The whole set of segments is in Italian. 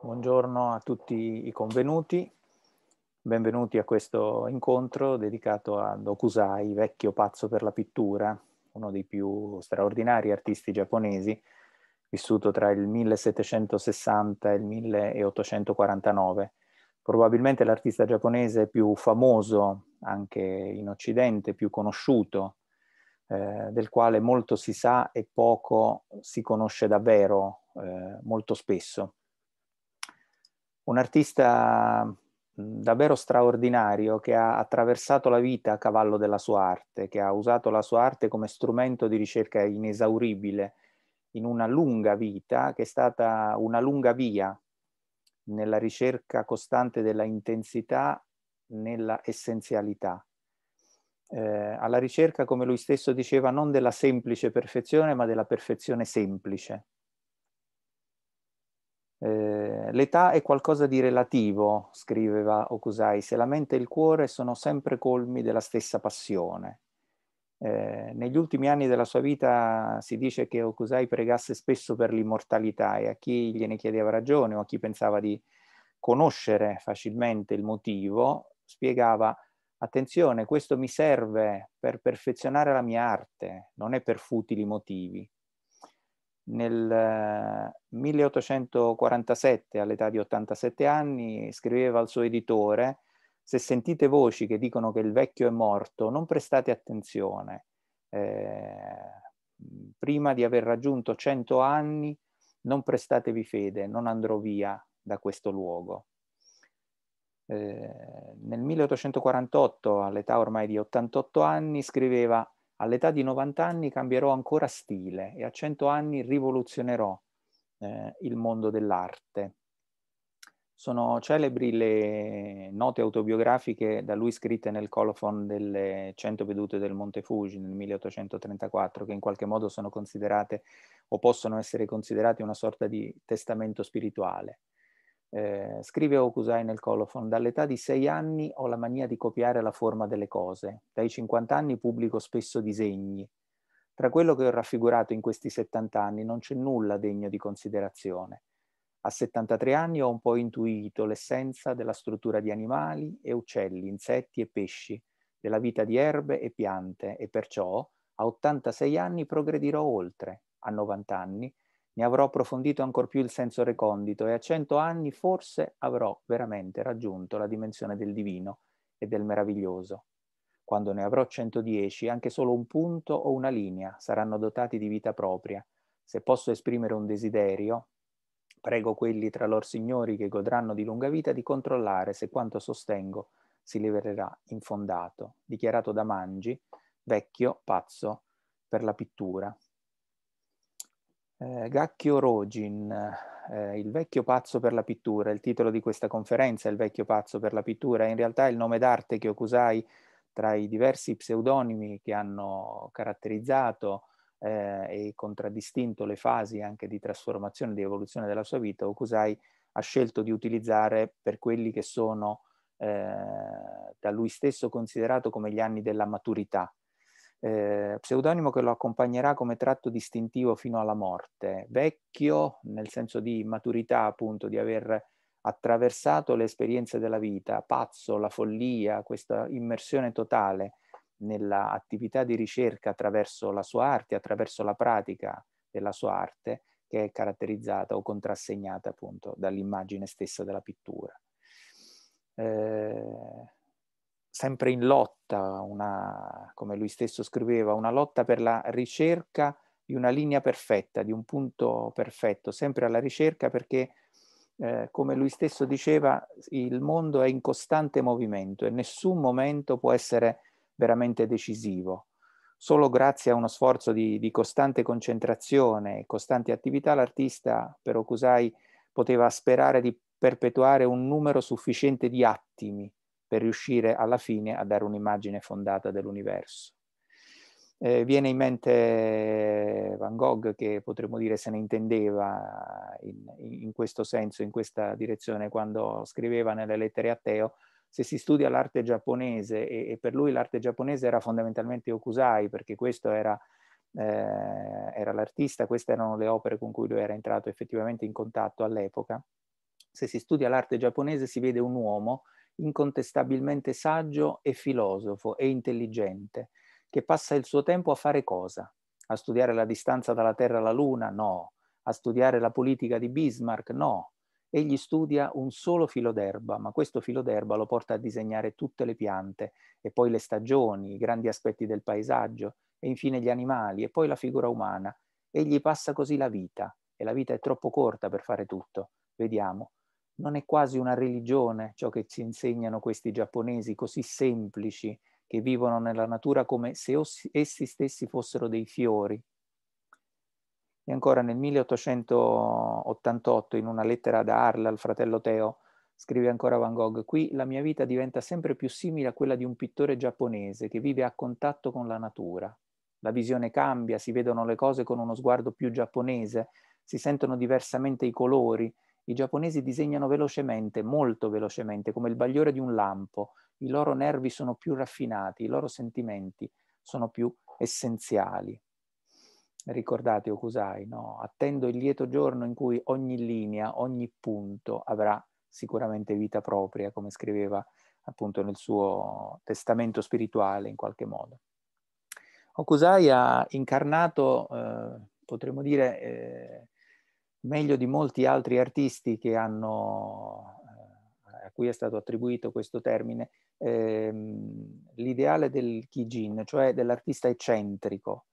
Buongiorno a tutti i convenuti, benvenuti a questo incontro dedicato ad Okusai, vecchio pazzo per la pittura, uno dei più straordinari artisti giapponesi, vissuto tra il 1760 e il 1849. Probabilmente l'artista giapponese più famoso anche in Occidente, più conosciuto, eh, del quale molto si sa e poco si conosce davvero eh, molto spesso un artista davvero straordinario che ha attraversato la vita a cavallo della sua arte, che ha usato la sua arte come strumento di ricerca inesauribile in una lunga vita, che è stata una lunga via nella ricerca costante della intensità, nella essenzialità. Eh, alla ricerca, come lui stesso diceva, non della semplice perfezione, ma della perfezione semplice. Eh, l'età è qualcosa di relativo, scriveva Okusai, se la mente e il cuore sono sempre colmi della stessa passione. Eh, negli ultimi anni della sua vita si dice che Okusai pregasse spesso per l'immortalità e a chi gliene chiedeva ragione o a chi pensava di conoscere facilmente il motivo, spiegava attenzione, questo mi serve per perfezionare la mia arte, non è per futili motivi nel 1847, all'età di 87 anni, scriveva al suo editore se sentite voci che dicono che il vecchio è morto, non prestate attenzione. Eh, prima di aver raggiunto 100 anni, non prestatevi fede, non andrò via da questo luogo. Eh, nel 1848, all'età ormai di 88 anni, scriveva all'età di 90 anni cambierò ancora stile e a 100 anni rivoluzionerò eh, il mondo dell'arte. Sono celebri le note autobiografiche da lui scritte nel colophon delle 100 vedute del Monte Fuji nel 1834, che in qualche modo sono considerate o possono essere considerate una sorta di testamento spirituale. Eh, scrive Okusai nel colophon, dall'età di sei anni ho la mania di copiare la forma delle cose, dai 50 anni pubblico spesso disegni. Tra quello che ho raffigurato in questi 70 anni non c'è nulla degno di considerazione. A 73 anni ho un po' intuito l'essenza della struttura di animali e uccelli, insetti e pesci, della vita di erbe e piante e perciò a 86 anni progredirò oltre, a 90 anni ne avrò approfondito ancor più il senso recondito e a cento anni forse avrò veramente raggiunto la dimensione del divino e del meraviglioso. Quando ne avrò 110, anche solo un punto o una linea saranno dotati di vita propria. Se posso esprimere un desiderio, prego quelli tra lor signori che godranno di lunga vita di controllare se quanto sostengo si rivelerà infondato. Dichiarato da Mangi, vecchio pazzo per la pittura. Eh, Gacchio Rogin, eh, il vecchio pazzo per la pittura, il titolo di questa conferenza è il vecchio pazzo per la pittura, è in realtà il nome d'arte che Okusai tra i diversi pseudonimi che hanno caratterizzato eh, e contraddistinto le fasi anche di trasformazione e di evoluzione della sua vita, Okusai ha scelto di utilizzare per quelli che sono eh, da lui stesso considerato come gli anni della maturità, eh, pseudonimo che lo accompagnerà come tratto distintivo fino alla morte, vecchio nel senso di maturità appunto, di aver attraversato le esperienze della vita, pazzo, la follia, questa immersione totale nell'attività di ricerca attraverso la sua arte, attraverso la pratica della sua arte, che è caratterizzata o contrassegnata appunto dall'immagine stessa della pittura. Eh, sempre in lotta, una, come lui stesso scriveva, una lotta per la ricerca di una linea perfetta, di un punto perfetto, sempre alla ricerca perché, eh, come lui stesso diceva, il mondo è in costante movimento e nessun momento può essere veramente decisivo. Solo grazie a uno sforzo di, di costante concentrazione e costante attività l'artista per Okusai poteva sperare di perpetuare un numero sufficiente di attimi per riuscire alla fine a dare un'immagine fondata dell'universo. Eh, viene in mente Van Gogh che potremmo dire se ne intendeva in, in, questo senso, in questa direzione, quando scriveva nelle lettere a Teo, se si studia l'arte giapponese e, e per lui l'arte giapponese era fondamentalmente Okusai, perché questo era, eh, era l'artista, queste erano le opere con cui lui era entrato effettivamente in contatto all'epoca, Se si studia l'arte giapponese si vede un uomo incontestabilmente saggio e filosofo e intelligente, che passa il suo tempo a fare cosa? A studiare la distanza dalla Terra alla Luna? No. A studiare la politica di Bismarck? No. Egli studia un solo filo d'erba, ma questo filo d'erba lo porta a disegnare tutte le piante e poi le stagioni, i grandi aspetti del paesaggio e infine gli animali e poi la figura umana. Egli passa così la vita e la vita è troppo corta per fare tutto. Vediamo, non è quasi una religione ciò che ci insegnano questi giapponesi così semplici che vivono nella natura come se essi stessi fossero dei fiori. E ancora nel 1888, in una lettera da Arla al fratello Teo, scrive ancora Van Gogh, qui la mia vita diventa sempre più simile a quella di un pittore giapponese che vive a contatto con la natura. La visione cambia, si vedono le cose con uno sguardo più giapponese, si sentono diversamente i colori, i giapponesi disegnano velocemente, molto velocemente, come il bagliore di un lampo. I loro nervi sono più raffinati, i loro sentimenti sono più essenziali. Ricordate Okusai, no? Attendo il lieto giorno in cui ogni linea, ogni punto avrà sicuramente vita propria, come scriveva appunto nel suo testamento spirituale in qualche modo. Okusai ha incarnato, eh, potremmo dire, eh, meglio di molti altri artisti hanno, eh, a cui è stato attribuito questo termine, ehm, l'ideale del Kijin, cioè dell'artista eccentrico.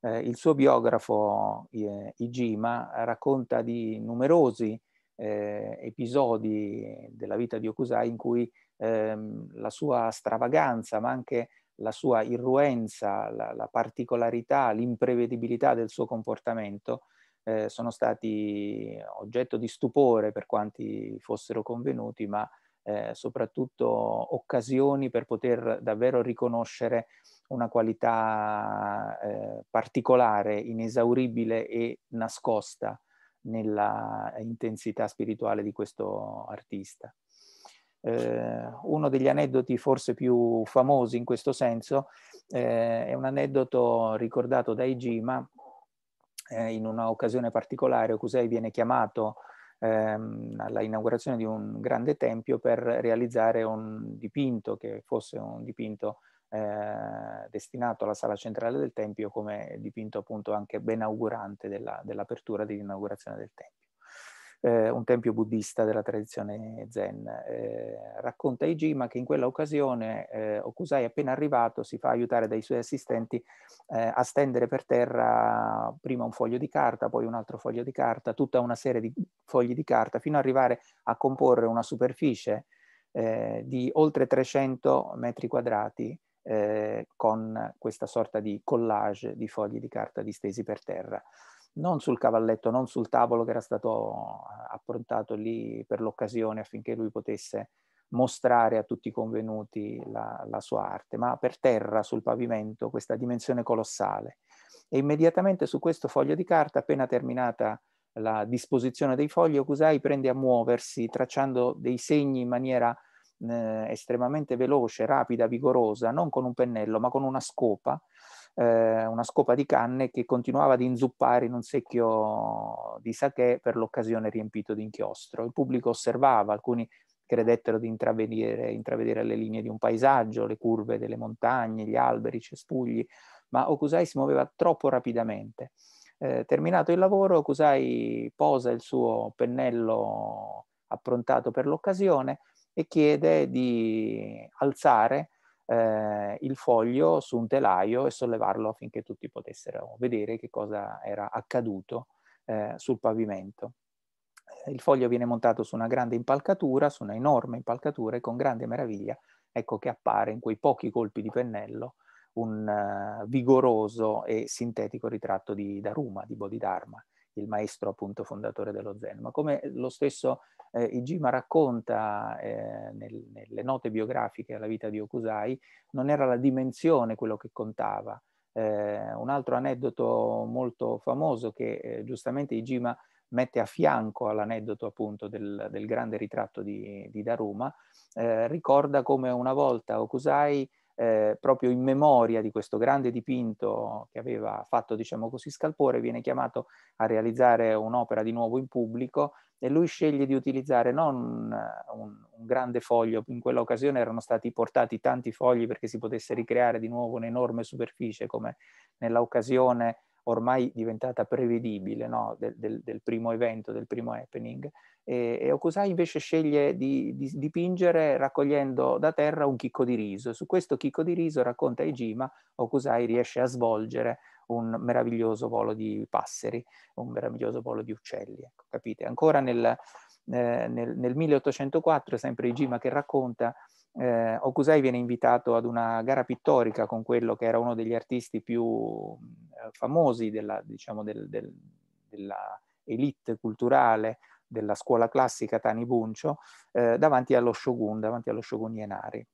Eh, il suo biografo eh, Ijima racconta di numerosi eh, episodi della vita di Okusai in cui ehm, la sua stravaganza, ma anche la sua irruenza, la, la particolarità, l'imprevedibilità del suo comportamento eh, sono stati oggetto di stupore per quanti fossero convenuti, ma eh, soprattutto occasioni per poter davvero riconoscere una qualità eh, particolare, inesauribile e nascosta nella intensità spirituale di questo artista. Eh, uno degli aneddoti forse più famosi in questo senso eh, è un aneddoto ricordato da Ijima eh, in un'occasione particolare Okusei viene chiamato ehm, alla inaugurazione di un grande tempio per realizzare un dipinto che fosse un dipinto eh, destinato alla sala centrale del tempio come dipinto appunto anche benaugurante della, dell'apertura dell'inaugurazione del tempio eh, un tempio buddista della tradizione zen. Eh, racconta Ijima che in quella occasione eh, Okusai appena arrivato si fa aiutare dai suoi assistenti eh, a stendere per terra prima un foglio di carta, poi un altro foglio di carta, tutta una serie di fogli di carta fino ad arrivare a comporre una superficie eh, di oltre 300 metri quadrati eh, con questa sorta di collage di fogli di carta distesi per terra non sul cavalletto, non sul tavolo che era stato approntato lì per l'occasione affinché lui potesse mostrare a tutti i convenuti la, la, sua arte, ma per terra, sul pavimento, questa dimensione colossale. E immediatamente su questo foglio di carta, appena terminata la disposizione dei fogli, Okusai prende a muoversi, tracciando dei segni in maniera eh, estremamente veloce, rapida, vigorosa, non con un pennello, ma con una scopa, eh, una scopa di canne che continuava ad inzuppare in un secchio di sake per l'occasione riempito di inchiostro. Il pubblico osservava, alcuni credettero di intravedere, intravedere le linee di un paesaggio, le curve delle montagne, gli alberi, i cespugli, ma Okusai si muoveva troppo rapidamente. Eh, terminato il lavoro, Okusai posa il suo pennello approntato per l'occasione e chiede di alzare eh, il foglio su un telaio e sollevarlo affinché tutti potessero vedere che cosa era accaduto eh, sul pavimento. Eh, il foglio viene montato su una grande impalcatura, su una enorme impalcatura e con grande meraviglia ecco che appare in quei pochi colpi di pennello un uh, vigoroso e sintetico ritratto di Daruma, di Bodhidharma, il maestro appunto fondatore dello Zen. Ma come lo stesso eh, Ijima racconta eh, nel, nelle note biografiche alla vita di Okusai, non era la dimensione quello che contava. Eh, un altro aneddoto molto famoso che eh, giustamente Ijima mette a fianco all'aneddoto appunto del, del grande ritratto di, di Daruma, eh, ricorda come una volta Okusai eh, proprio in memoria di questo grande dipinto che aveva fatto, diciamo così, Scalpore, viene chiamato a realizzare un'opera di nuovo in pubblico e lui sceglie di utilizzare non un, un, grande foglio, in quella occasione erano stati portati tanti fogli perché si potesse ricreare di nuovo un'enorme superficie come nella occasione ormai diventata prevedibile no? del, del, del, primo evento, del primo happening. E, e Okusai invece sceglie di, di, dipingere raccogliendo da terra un chicco di riso. Su questo chicco di riso, racconta Ejima, Okusai riesce a svolgere un meraviglioso volo di passeri, un meraviglioso volo di uccelli. Ecco, capite? Ancora nel, eh, nel, nel 1804, sempre Ijima che racconta, eh, Okusai viene invitato ad una gara pittorica con quello che era uno degli artisti più eh, famosi della, diciamo, del, del, della elite culturale della scuola classica Tani Buncho, eh, davanti allo shogun, davanti allo shogun Yenari.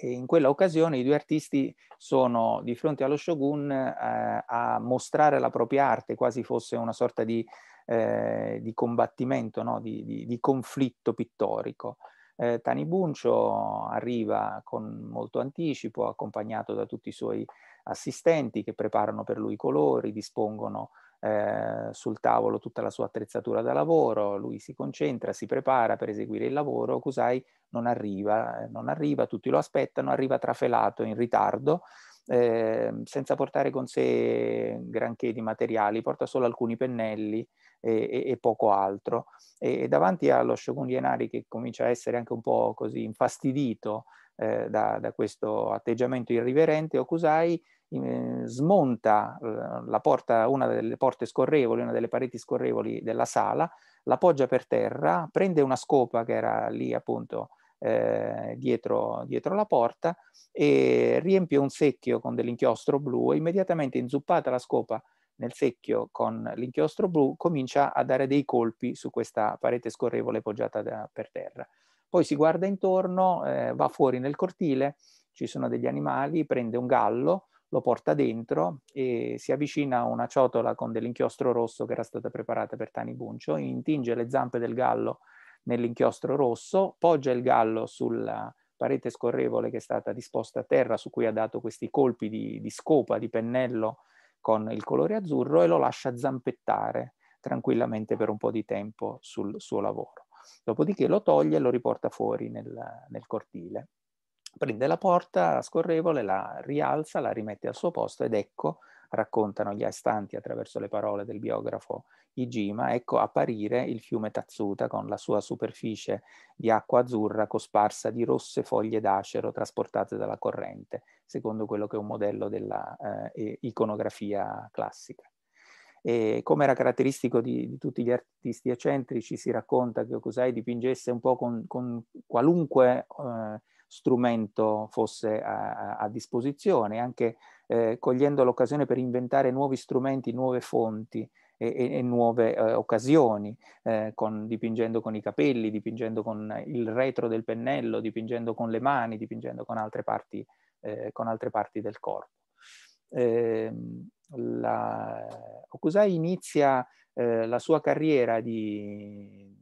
E in quella occasione i due artisti sono di fronte allo shogun eh, a mostrare la propria arte, quasi fosse una sorta di, eh, di combattimento, no? di, di, di conflitto pittorico. Eh, Tani Buncio arriva con molto anticipo, accompagnato da tutti i suoi assistenti che preparano per lui i colori, dispongono eh, sul tavolo tutta la sua attrezzatura da lavoro, lui si concentra, si prepara per eseguire il lavoro, Kusai non arriva, eh, non arriva, tutti lo aspettano, arriva trafelato, in ritardo, eh, senza portare con sé granché di materiali, porta solo alcuni pennelli e, e, poco altro. E, davanti allo Shogun Yenari che comincia a essere anche un po' così infastidito eh, da, da, questo atteggiamento irriverente, Okusai eh, smonta eh, porta, una delle porte scorrevoli, una delle pareti scorrevoli della sala, la poggia per terra, prende una scopa che era lì appunto eh, dietro, dietro, la porta e riempie un secchio con dell'inchiostro blu e immediatamente inzuppata la scopa nel secchio con l'inchiostro blu comincia a dare dei colpi su questa parete scorrevole poggiata da, per terra. Poi si guarda intorno, eh, va fuori nel cortile, ci sono degli animali, prende un gallo, lo porta dentro e si avvicina a una ciotola con dell'inchiostro rosso che era stata preparata per Tani Buncio, intinge le zampe del gallo nell'inchiostro rosso, poggia il gallo sulla parete scorrevole che è stata disposta a terra su cui ha dato questi colpi di, di scopa, di pennello con il colore azzurro e lo lascia zampettare tranquillamente per un po' di tempo sul suo lavoro. Dopodiché lo toglie e lo riporta fuori nel, nel cortile. Prende la porta scorrevole, la rialza, la rimette al suo posto ed ecco raccontano gli astanti attraverso le parole del biografo Ijima, ecco apparire il fiume Tatsuta con la sua superficie di acqua azzurra cosparsa di rosse foglie d'acero trasportate dalla corrente, secondo quello che è un modello della eh, classica. E come era caratteristico di, di, tutti gli artisti eccentrici, si racconta che Okusai dipingesse un po' con, con qualunque eh, strumento fosse a, a disposizione, anche eh, cogliendo l'occasione per inventare nuovi strumenti, nuove fonti e, e, e nuove eh, occasioni, eh, con, dipingendo con i capelli, dipingendo con il retro del pennello, dipingendo con le mani, dipingendo con altre parti, eh, con altre parti del corpo. Ehm, la, Okusai inizia eh, la sua carriera di,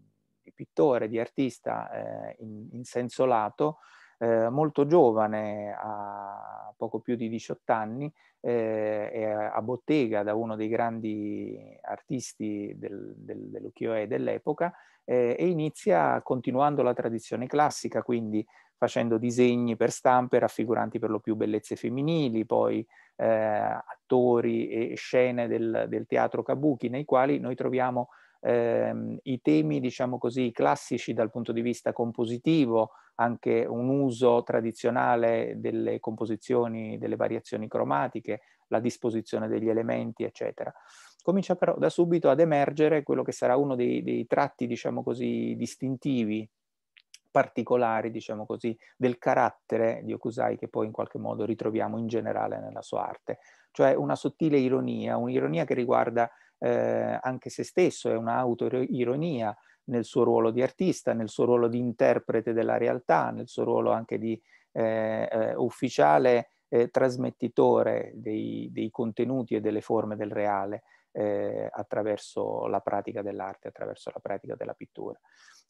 di pittore, di artista eh, in, in senso lato, eh, molto giovane, a poco più di 18 anni, eh, è a bottega da uno dei grandi artisti del, del, dell'ukiyo-e dell'epoca eh, e inizia continuando la tradizione classica, quindi facendo disegni per stampe raffiguranti per lo più bellezze femminili, poi eh, attori e scene del, del teatro kabuki nei quali noi troviamo ehm, i temi, diciamo così, classici dal punto di vista compositivo, anche un uso tradizionale delle composizioni, delle variazioni cromatiche, la disposizione degli elementi, eccetera. Comincia però da subito ad emergere quello che sarà uno dei, dei tratti, diciamo così, distintivi, particolari, diciamo così, del carattere di Okusai che poi in qualche modo ritroviamo in generale nella sua arte, cioè una sottile ironia, un'ironia che riguarda eh, anche se stesso, è un'autoironia nel suo ruolo di artista, nel suo ruolo di interprete della realtà, nel suo ruolo anche di eh, eh, ufficiale eh, trasmettitore dei, dei, contenuti e delle forme del reale. Eh, attraverso la pratica dell'arte, attraverso la pratica della pittura.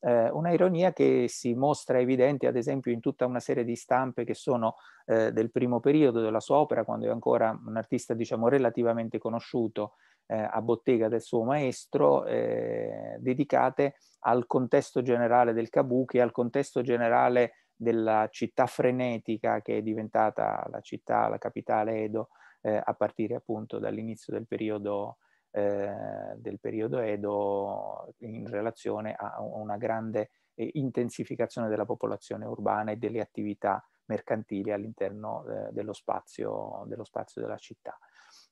Eh, una ironia che si mostra evidente ad esempio in tutta una serie di stampe che sono eh, del primo periodo della sua opera, quando è ancora un artista diciamo relativamente conosciuto eh, a bottega del suo maestro, eh, dedicate al contesto generale del kabuki, al contesto generale della città frenetica che è diventata la città, la capitale Edo, eh, a partire appunto dall'inizio del periodo, eh, del periodo Edo in relazione a una grande eh, intensificazione della popolazione urbana e delle attività mercantili all'interno eh, dello spazio, dello, spazio, della città.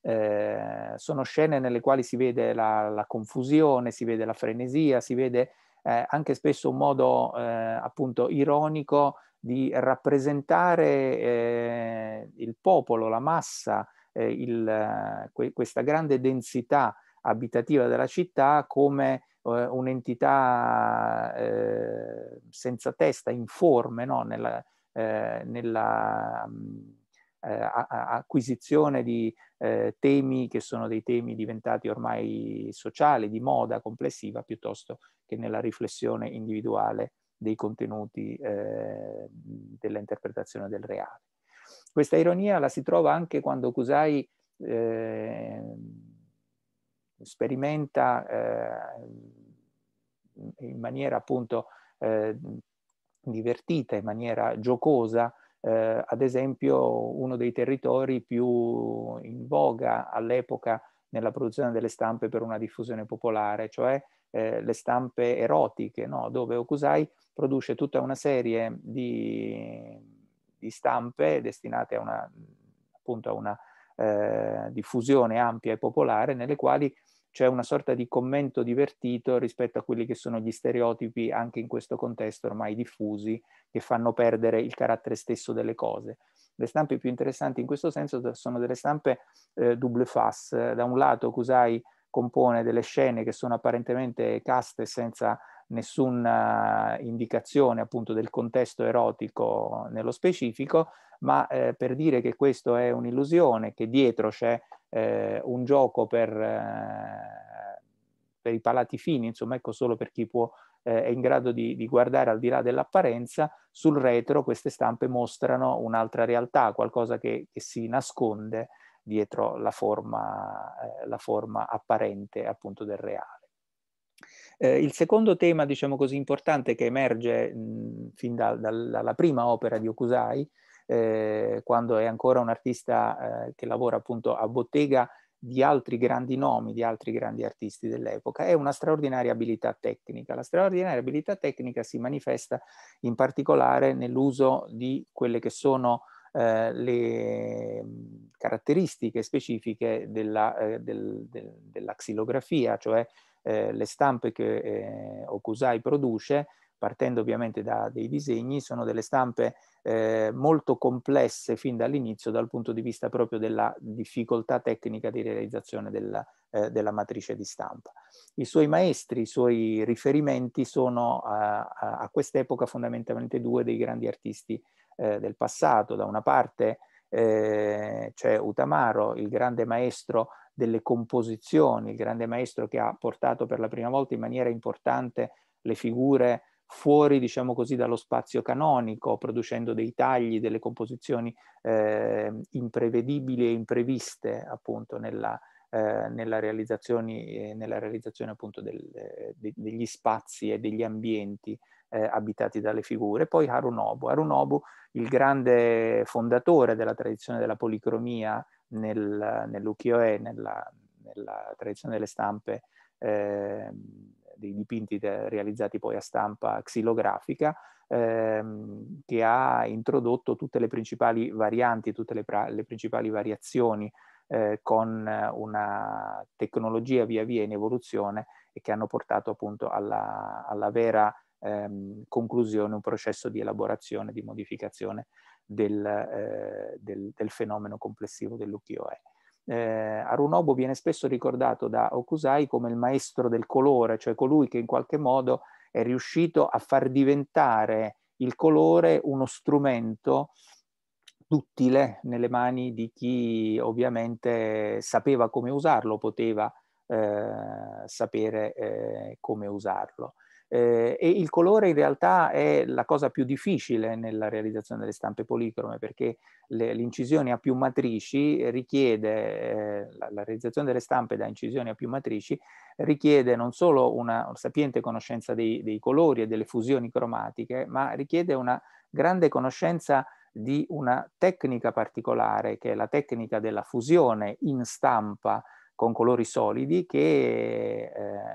Eh, sono scene nelle quali si vede la, la, confusione, si vede la frenesia, si vede eh, anche spesso un modo eh, appunto ironico di rappresentare eh, il popolo, la massa, eh, il, que questa grande densità abitativa della città come eh, un'entità eh, senza testa, informe, no? nella, nella mh, acquisizione di eh, temi che sono dei temi diventati ormai sociali, di moda complessiva, piuttosto che nella riflessione individuale dei contenuti eh, dell'interpretazione del reale. Questa ironia la si trova anche quando Kusai eh, sperimenta eh, in maniera appunto eh, divertita, in maniera giocosa, eh, ad esempio uno dei territori più in voga all'epoca nella produzione delle stampe per una diffusione popolare, cioè eh, le stampe erotiche, no? dove Okusai produce tutta una serie di, di stampe destinate a una, appunto a una eh, diffusione ampia e popolare, nelle quali c'è una sorta di commento divertito rispetto a quelli che sono gli stereotipi anche in questo contesto ormai diffusi che fanno perdere il carattere stesso delle cose. Le stampe più interessanti in questo senso sono delle stampe eh, double face. Da un lato Kusai compone delle scene che sono apparentemente caste senza nessuna indicazione appunto del contesto erotico nello specifico, ma eh, per dire che questo è un'illusione, che dietro c'è eh, un gioco per, eh, per, i palati fini, insomma ecco solo per chi può, eh, è in grado di, di, guardare al di là dell'apparenza, sul retro queste stampe mostrano un'altra realtà, qualcosa che, che si nasconde dietro la forma, eh, la forma apparente appunto del reale. Eh, il secondo tema, diciamo così, importante che emerge mh, fin da, da, dalla prima opera di Okusai, eh, quando è ancora un artista eh, che lavora appunto a bottega di altri grandi nomi, di altri grandi artisti dell'epoca, è una straordinaria abilità tecnica. La straordinaria abilità tecnica si manifesta in particolare nell'uso di quelle che sono eh, le caratteristiche specifiche della, eh, del, del, della xilografia, cioè eh, le stampe che eh, Okusai produce, partendo ovviamente da dei disegni, sono delle stampe eh, molto complesse fin dall'inizio dal punto di vista proprio della difficoltà tecnica di realizzazione della, della matrice di stampa. I suoi maestri, i suoi riferimenti sono a, a, a quest'epoca fondamentalmente due dei grandi artisti eh, del passato. Da una parte eh, c'è Utamaro, il grande maestro delle composizioni, il grande maestro che ha portato per la prima volta in maniera importante le figure fuori, diciamo così, dallo spazio canonico, producendo dei tagli, delle composizioni eh, imprevedibili e impreviste appunto nella, eh, nella, realizzazione, nella realizzazione appunto del, de, degli spazi e degli ambienti eh, abitati dalle figure. Poi Harunobu. Harunobu, il grande fondatore della tradizione della policromia nel, nell'ukiyo-e, nella, nella, tradizione delle stampe, eh, dei dipinti de, realizzati poi a stampa xilografica, ehm, che ha introdotto tutte le principali varianti, tutte le, le principali variazioni eh, con una tecnologia via via in evoluzione e che hanno portato appunto alla, alla vera ehm, conclusione, un processo di elaborazione, di modificazione del, eh, del, del fenomeno complessivo dell'ukiyo-e. Eh, Arunobu viene spesso ricordato da Okusai come il maestro del colore, cioè colui che in qualche modo è riuscito a far diventare il colore uno strumento duttile nelle mani di chi ovviamente sapeva come usarlo, poteva eh, sapere eh, come usarlo. Eh, e il colore in realtà è la cosa più difficile nella realizzazione delle stampe policrome perché le, l'incisione a più matrici richiede, eh, la, la, realizzazione delle stampe da incisioni a più matrici richiede non solo una sapiente conoscenza dei, dei colori e delle fusioni cromatiche, ma richiede una grande conoscenza di una tecnica particolare che è la tecnica della fusione in stampa con colori solidi che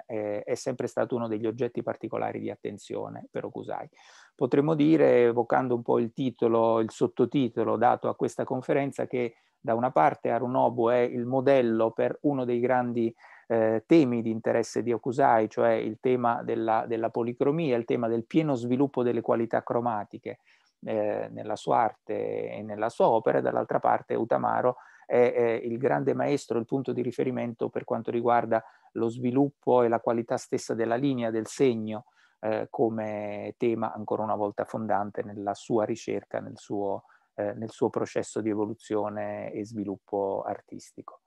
eh, è, sempre stato uno degli oggetti particolari di attenzione per Okusai. Potremmo dire, evocando un po' il titolo, il sottotitolo dato a questa conferenza, che da una parte Arunobu è il modello per uno dei grandi eh, temi di interesse di Okusai, cioè il tema della, della policromia, il tema del pieno sviluppo delle qualità cromatiche eh, nella sua arte e nella sua opera, e dall'altra parte Utamaro è, è il grande maestro, il punto di riferimento per quanto riguarda lo sviluppo e la qualità stessa della linea, del segno, eh, come tema ancora una volta fondante nella sua ricerca, nel suo, eh, nel suo processo di evoluzione e sviluppo artistico.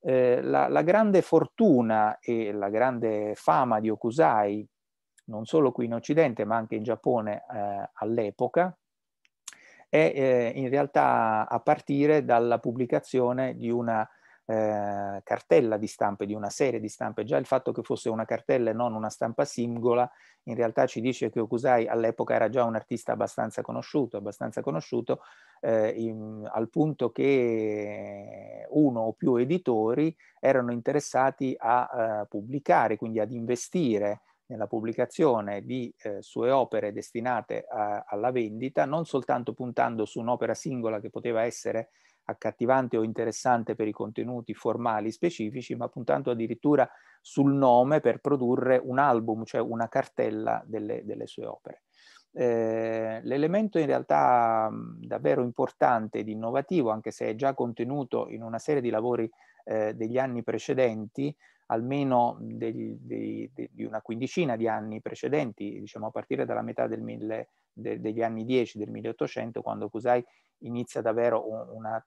Eh, la, la, grande fortuna e la grande fama di Okusai, non solo qui in Occidente ma anche in Giappone eh, all'epoca, è eh, in realtà a partire dalla pubblicazione di una eh, cartella di stampe, di una serie di stampe. Già il fatto che fosse una cartella e non una stampa singola, in realtà ci dice che Okusai all'epoca era già un artista abbastanza conosciuto, abbastanza conosciuto eh, in, al punto che uno o più editori erano interessati a uh, pubblicare, quindi ad investire nella pubblicazione di eh, sue opere destinate a, alla vendita, non soltanto puntando su un'opera singola che poteva essere accattivante o interessante per i contenuti formali specifici, ma puntando addirittura sul nome per produrre un album, cioè una cartella delle, delle sue opere. Eh, l'elemento in realtà davvero importante ed innovativo, anche se è già contenuto in una serie di lavori eh, degli anni precedenti, almeno degli, dei, de, di una quindicina di anni precedenti, diciamo a partire dalla metà del mille, de, degli anni 10 del 1800, quando Kusai inizia davvero una,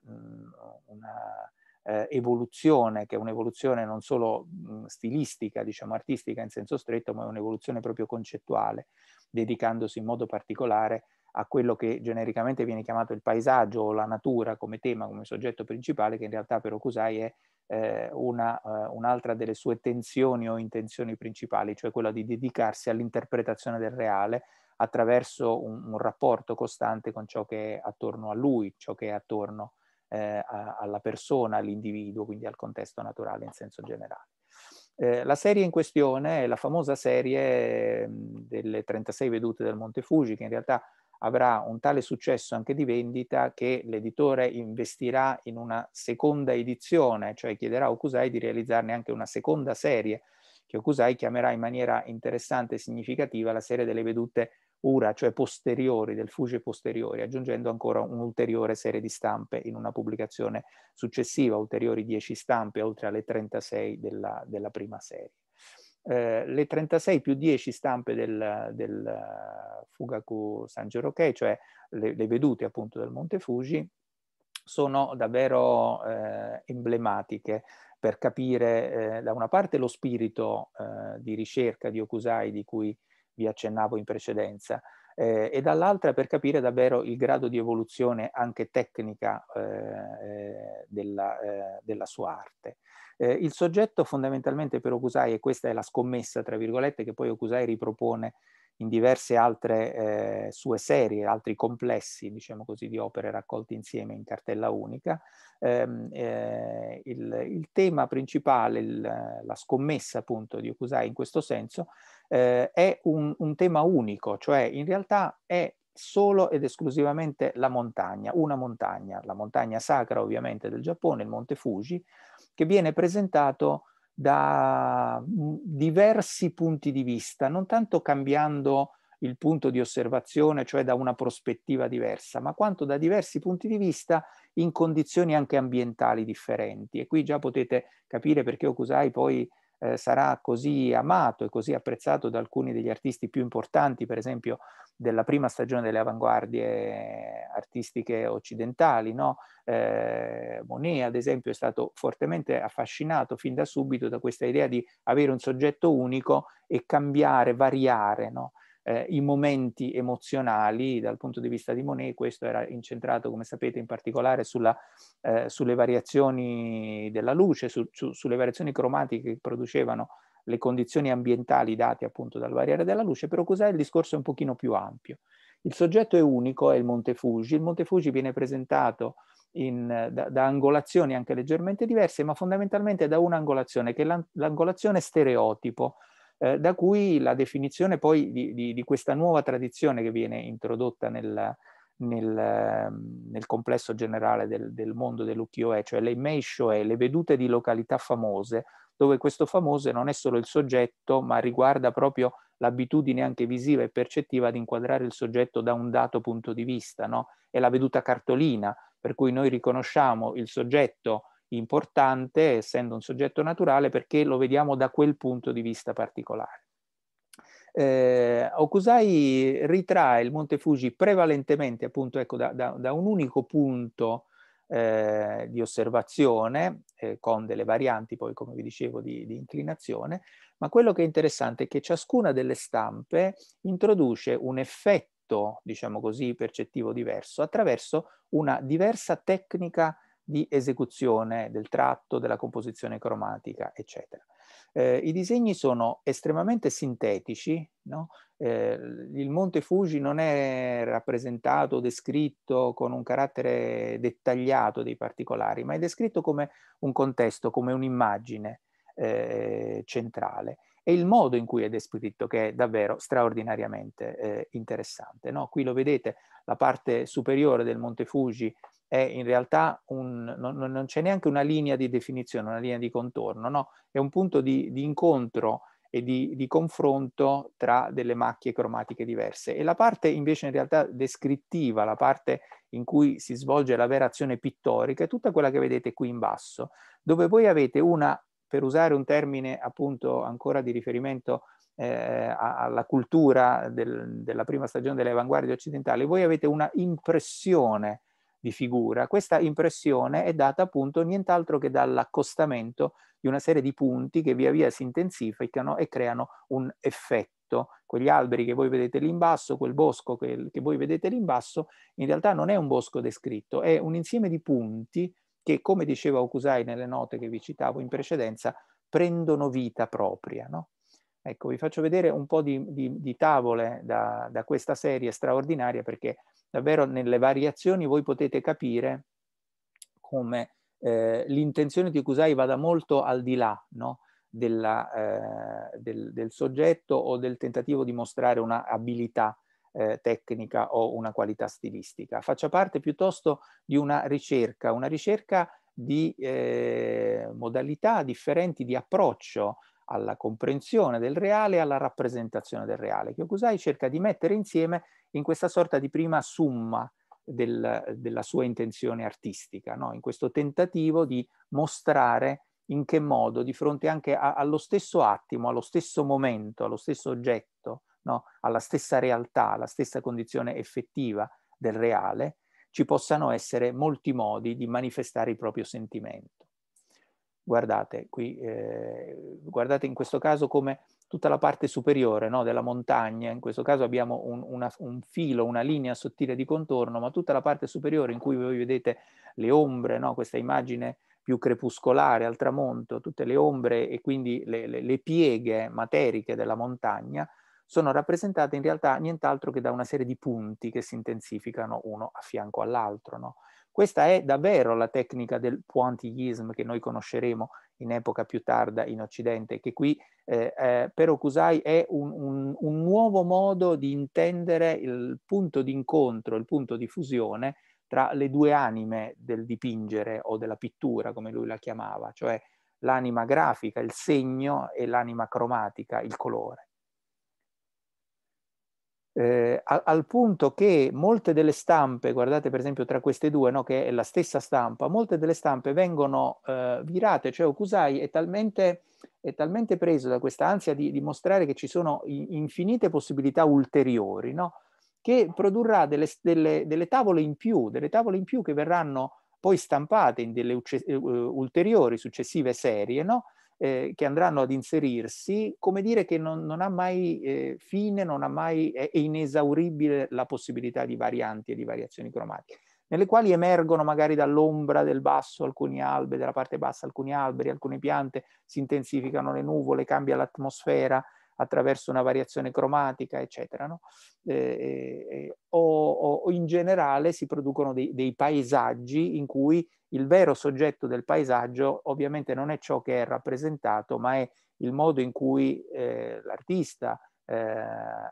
una eh, evoluzione, che è un'evoluzione non solo mh, stilistica, diciamo artistica in senso stretto, ma è un'evoluzione proprio concettuale, dedicandosi in modo particolare a quello che genericamente viene chiamato il paesaggio o la natura come tema, come soggetto principale, che in realtà per Okusai è eh, una, eh, un'altra delle sue tensioni o intenzioni principali, cioè quella di dedicarsi all'interpretazione del reale attraverso un, un rapporto costante con ciò che è attorno a lui, ciò che è attorno eh, a, alla persona, all'individuo, quindi al contesto naturale in senso generale. Eh, la serie in questione è la famosa serie delle 36 vedute del Monte Fuji, che in realtà avrà un tale successo anche di vendita che l'editore investirà in una seconda edizione, cioè chiederà a Okusai di realizzarne anche una seconda serie, che Okusai chiamerà in maniera interessante e significativa la serie delle vedute Ura, cioè posteriori, del Fuji posteriori, aggiungendo ancora un'ulteriore serie di stampe in una pubblicazione successiva, ulteriori 10 stampe, oltre alle 36 della, della prima serie. Eh, le 36 più 10 stampe del, del Fugaku Sanjorokei, cioè le, le, vedute appunto del Monte Fuji, sono davvero eh, emblematiche per capire eh, da una parte lo spirito eh, di ricerca di Okusai di cui vi accennavo in precedenza, eh, e dall'altra per capire davvero il grado di evoluzione anche tecnica eh, della, eh, della, sua arte. Eh, il soggetto fondamentalmente per Okusai, e questa è la scommessa, tra virgolette, che poi Okusai ripropone in diverse altre eh, sue serie, altri complessi, diciamo così, di opere raccolte insieme in cartella unica. Ehm, eh, il, il, tema principale, il, la scommessa appunto di Okusai in questo senso, eh, è un, un tema unico, cioè in realtà è solo ed esclusivamente la montagna, una montagna, la montagna sacra ovviamente del Giappone, il Monte Fuji, che viene presentato da mm, diversi punti di vista, non tanto cambiando il punto di osservazione, cioè da una prospettiva diversa, ma quanto da diversi punti di vista in condizioni anche ambientali differenti. E qui già potete capire perché Okusai poi eh, sarà così amato e così apprezzato da alcuni degli artisti più importanti, per esempio della prima stagione delle avanguardie artistiche occidentali. No? Eh, Monet, ad esempio, è stato fortemente affascinato fin da subito da questa idea di avere un soggetto unico e cambiare, variare. No? Eh, i momenti emozionali dal punto di vista di Monet, questo era incentrato, come sapete, in particolare sulla, eh, sulle variazioni della luce, su, su, sulle variazioni cromatiche che producevano le condizioni ambientali date appunto dal variare della luce, per Okusai il discorso è un pochino più ampio. Il soggetto è unico, è il Monte Fuji. Il Monte Fuji viene presentato in, da, da, angolazioni anche leggermente diverse, ma fondamentalmente da un'angolazione che è l'angolazione stereotipo, eh, da cui la definizione poi di, di, di, questa nuova tradizione che viene introdotta nel, nel, ehm, nel complesso generale del, del mondo dell'ukiyo-e, cioè le meisho-e, le vedute di località famose, dove questo famose non è solo il soggetto, ma riguarda proprio l'abitudine anche visiva e percettiva di inquadrare il soggetto da un dato punto di vista, no? È la veduta cartolina, per cui noi riconosciamo il soggetto importante, essendo un soggetto naturale, perché lo vediamo da quel punto di vista particolare. Eh, Okusai ritrae il Monte Fuji prevalentemente appunto ecco, da, da, da un unico punto eh, di osservazione, eh, con delle varianti poi come vi dicevo di, di, inclinazione, ma quello che è interessante è che ciascuna delle stampe introduce un effetto, diciamo così, percettivo diverso attraverso una diversa tecnica di esecuzione del tratto, della composizione cromatica, eccetera. Eh, I disegni sono estremamente sintetici, no? eh, il Monte Fuji non è rappresentato, descritto con un carattere dettagliato dei particolari, ma è descritto come un contesto, come un'immagine eh, centrale. E il modo in cui è descritto che è davvero straordinariamente eh, interessante. No? Qui lo vedete, la parte superiore del Monte Fuji è in realtà un, non, non c'è neanche una linea di definizione, una linea di contorno, no? È un punto di, di incontro e di, di, confronto tra delle macchie cromatiche diverse. E la parte invece in realtà descrittiva, la parte in cui si svolge la vera azione pittorica, è tutta quella che vedete qui in basso, dove voi avete una, per usare un termine appunto ancora di riferimento eh, alla cultura del, della prima stagione delle avanguardie occidentali, voi avete una impressione di figura. Questa impressione è data appunto nient'altro che dall'accostamento di una serie di punti che via via si intensificano e creano un effetto. Quegli alberi che voi vedete lì in basso, quel bosco che, che voi vedete lì in basso, in realtà non è un bosco descritto, è un insieme di punti che, come diceva Okusai nelle note che vi citavo in precedenza, prendono vita propria. No? Ecco, vi faccio vedere un po' di, di, di tavole da, da, questa serie straordinaria perché davvero nelle variazioni voi potete capire come eh, l'intenzione di Okusai vada molto al di là no? Della, eh, del, del, soggetto o del tentativo di mostrare una abilità eh, tecnica o una qualità stilistica. Faccia parte piuttosto di una ricerca, una ricerca di eh, modalità differenti di approccio alla comprensione del reale e alla rappresentazione del reale, che Okusai cerca di mettere insieme in questa sorta di prima summa del, della sua intenzione artistica, no? in questo tentativo di mostrare in che modo, di fronte anche a, allo stesso attimo, allo stesso momento, allo stesso oggetto, no? alla stessa realtà, alla stessa condizione effettiva del reale, ci possano essere molti modi di manifestare il proprio sentimento guardate qui, eh, guardate in questo caso come tutta la parte superiore no, della montagna, in questo caso abbiamo un, una, un, filo, una linea sottile di contorno, ma tutta la parte superiore in cui voi vedete le ombre, no, questa immagine più crepuscolare al tramonto, tutte le ombre e quindi le, le, le pieghe materiche della montagna, sono rappresentate in realtà nient'altro che da una serie di punti che si intensificano uno a fianco all'altro. No? Questa è davvero la tecnica del pointillisme che noi conosceremo in epoca più tarda in Occidente, che qui eh, eh, per Okusai è un, un, un, nuovo modo di intendere il punto di incontro, il punto di fusione tra le due anime del dipingere o della pittura, come lui la chiamava, cioè l'anima grafica, il segno, e l'anima cromatica, il colore eh, al, al, punto che molte delle stampe, guardate per esempio tra queste due, no, che è la stessa stampa, molte delle stampe vengono eh, virate, cioè Okusai è talmente è talmente preso da questa ansia di dimostrare che ci sono infinite possibilità ulteriori, no? che produrrà delle, delle, delle, tavole in più, delle tavole in più che verranno poi stampate in delle uh, ulteriori successive serie, no? Eh, che andranno ad inserirsi, come dire che non, non ha mai eh, fine, non ha mai, è, è inesauribile la possibilità di varianti e di variazioni cromatiche nelle quali emergono magari dall'ombra del basso alcuni alberi, della parte bassa alcuni alberi, alcune piante, si intensificano le nuvole, cambia l'atmosfera attraverso una variazione cromatica, eccetera. No? Eh, eh, o, o, in generale si producono dei, dei, paesaggi in cui il vero soggetto del paesaggio ovviamente non è ciò che è rappresentato, ma è il modo in cui eh, l'artista eh,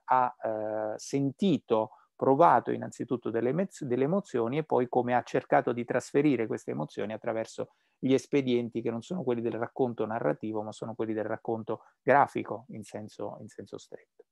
ha eh, sentito provato innanzitutto delle, delle, emozioni e poi come ha cercato di trasferire queste emozioni attraverso gli espedienti che non sono quelli del racconto narrativo, ma sono quelli del racconto grafico in senso, in senso stretto.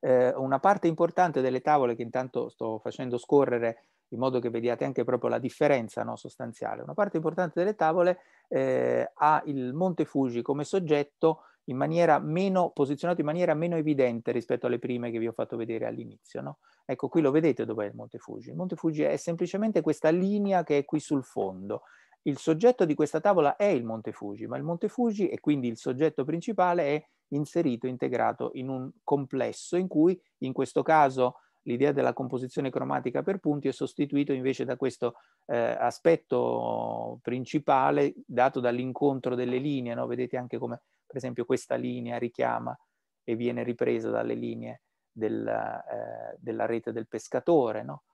Eh, una parte importante delle tavole che intanto sto facendo scorrere in modo che vediate anche proprio la differenza no, sostanziale, una parte importante delle tavole eh, ha il Monte Fuji come soggetto in maniera meno, posizionato in maniera meno evidente rispetto alle prime che vi ho fatto vedere all'inizio. No? Ecco, qui lo vedete dov'è il Monte Fuji. Il Monte Fuji è semplicemente questa linea che è qui sul fondo. Il soggetto di questa tavola è il Monte Fuji, ma il Monte Fuji e quindi il soggetto principale è inserito, integrato in un complesso in cui in questo caso l'idea della composizione cromatica per punti è sostituito invece da questo eh, aspetto principale dato dall'incontro delle linee, no? vedete anche come per esempio questa linea richiama e viene ripresa dalle linee del, eh, della rete del pescatore. No?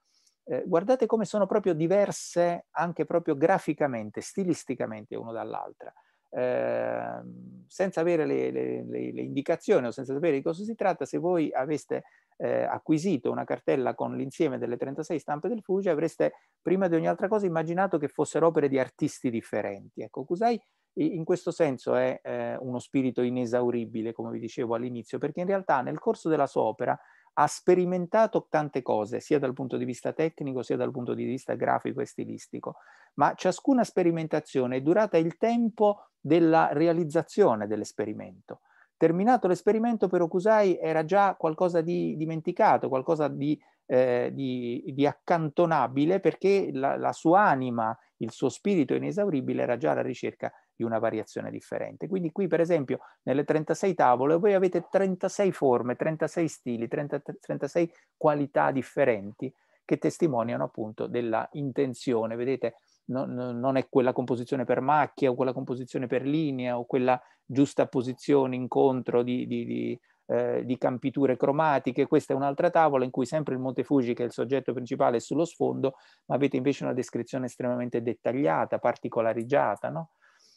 Eh, guardate come sono proprio diverse anche proprio graficamente, stilisticamente uno dall'altra. Eh, senza avere le, le, le, le, indicazioni o senza sapere di cosa si tratta, se voi aveste eh, acquisito una cartella con l'insieme delle 36 stampe del Fuji, avreste prima di ogni altra cosa immaginato che fossero opere di artisti differenti. Ecco, Kusai in questo senso è eh, uno spirito inesauribile, come vi dicevo all'inizio, perché in realtà nel corso della sua opera ha sperimentato tante cose, sia dal punto di vista tecnico, sia dal punto di vista grafico e stilistico, ma ciascuna sperimentazione è durata il tempo della realizzazione dell'esperimento. Terminato l'esperimento per Okusai era già qualcosa di dimenticato, qualcosa di, eh, di, di accantonabile perché la, la sua anima, il suo spirito inesauribile era già alla ricerca di una variazione differente. Quindi qui per esempio nelle 36 tavole voi avete 36 forme, 36 stili, 30, 36 qualità differenti che testimoniano appunto della intenzione, vedete non, non è quella composizione per macchie o quella composizione per linea o quella giusta posizione, incontro di, di, di eh, di campiture cromatiche, questa è un'altra tavola in cui sempre il Monte Fuji, che è il soggetto principale, è sullo sfondo, ma avete invece una descrizione estremamente dettagliata, particolarizzata, no?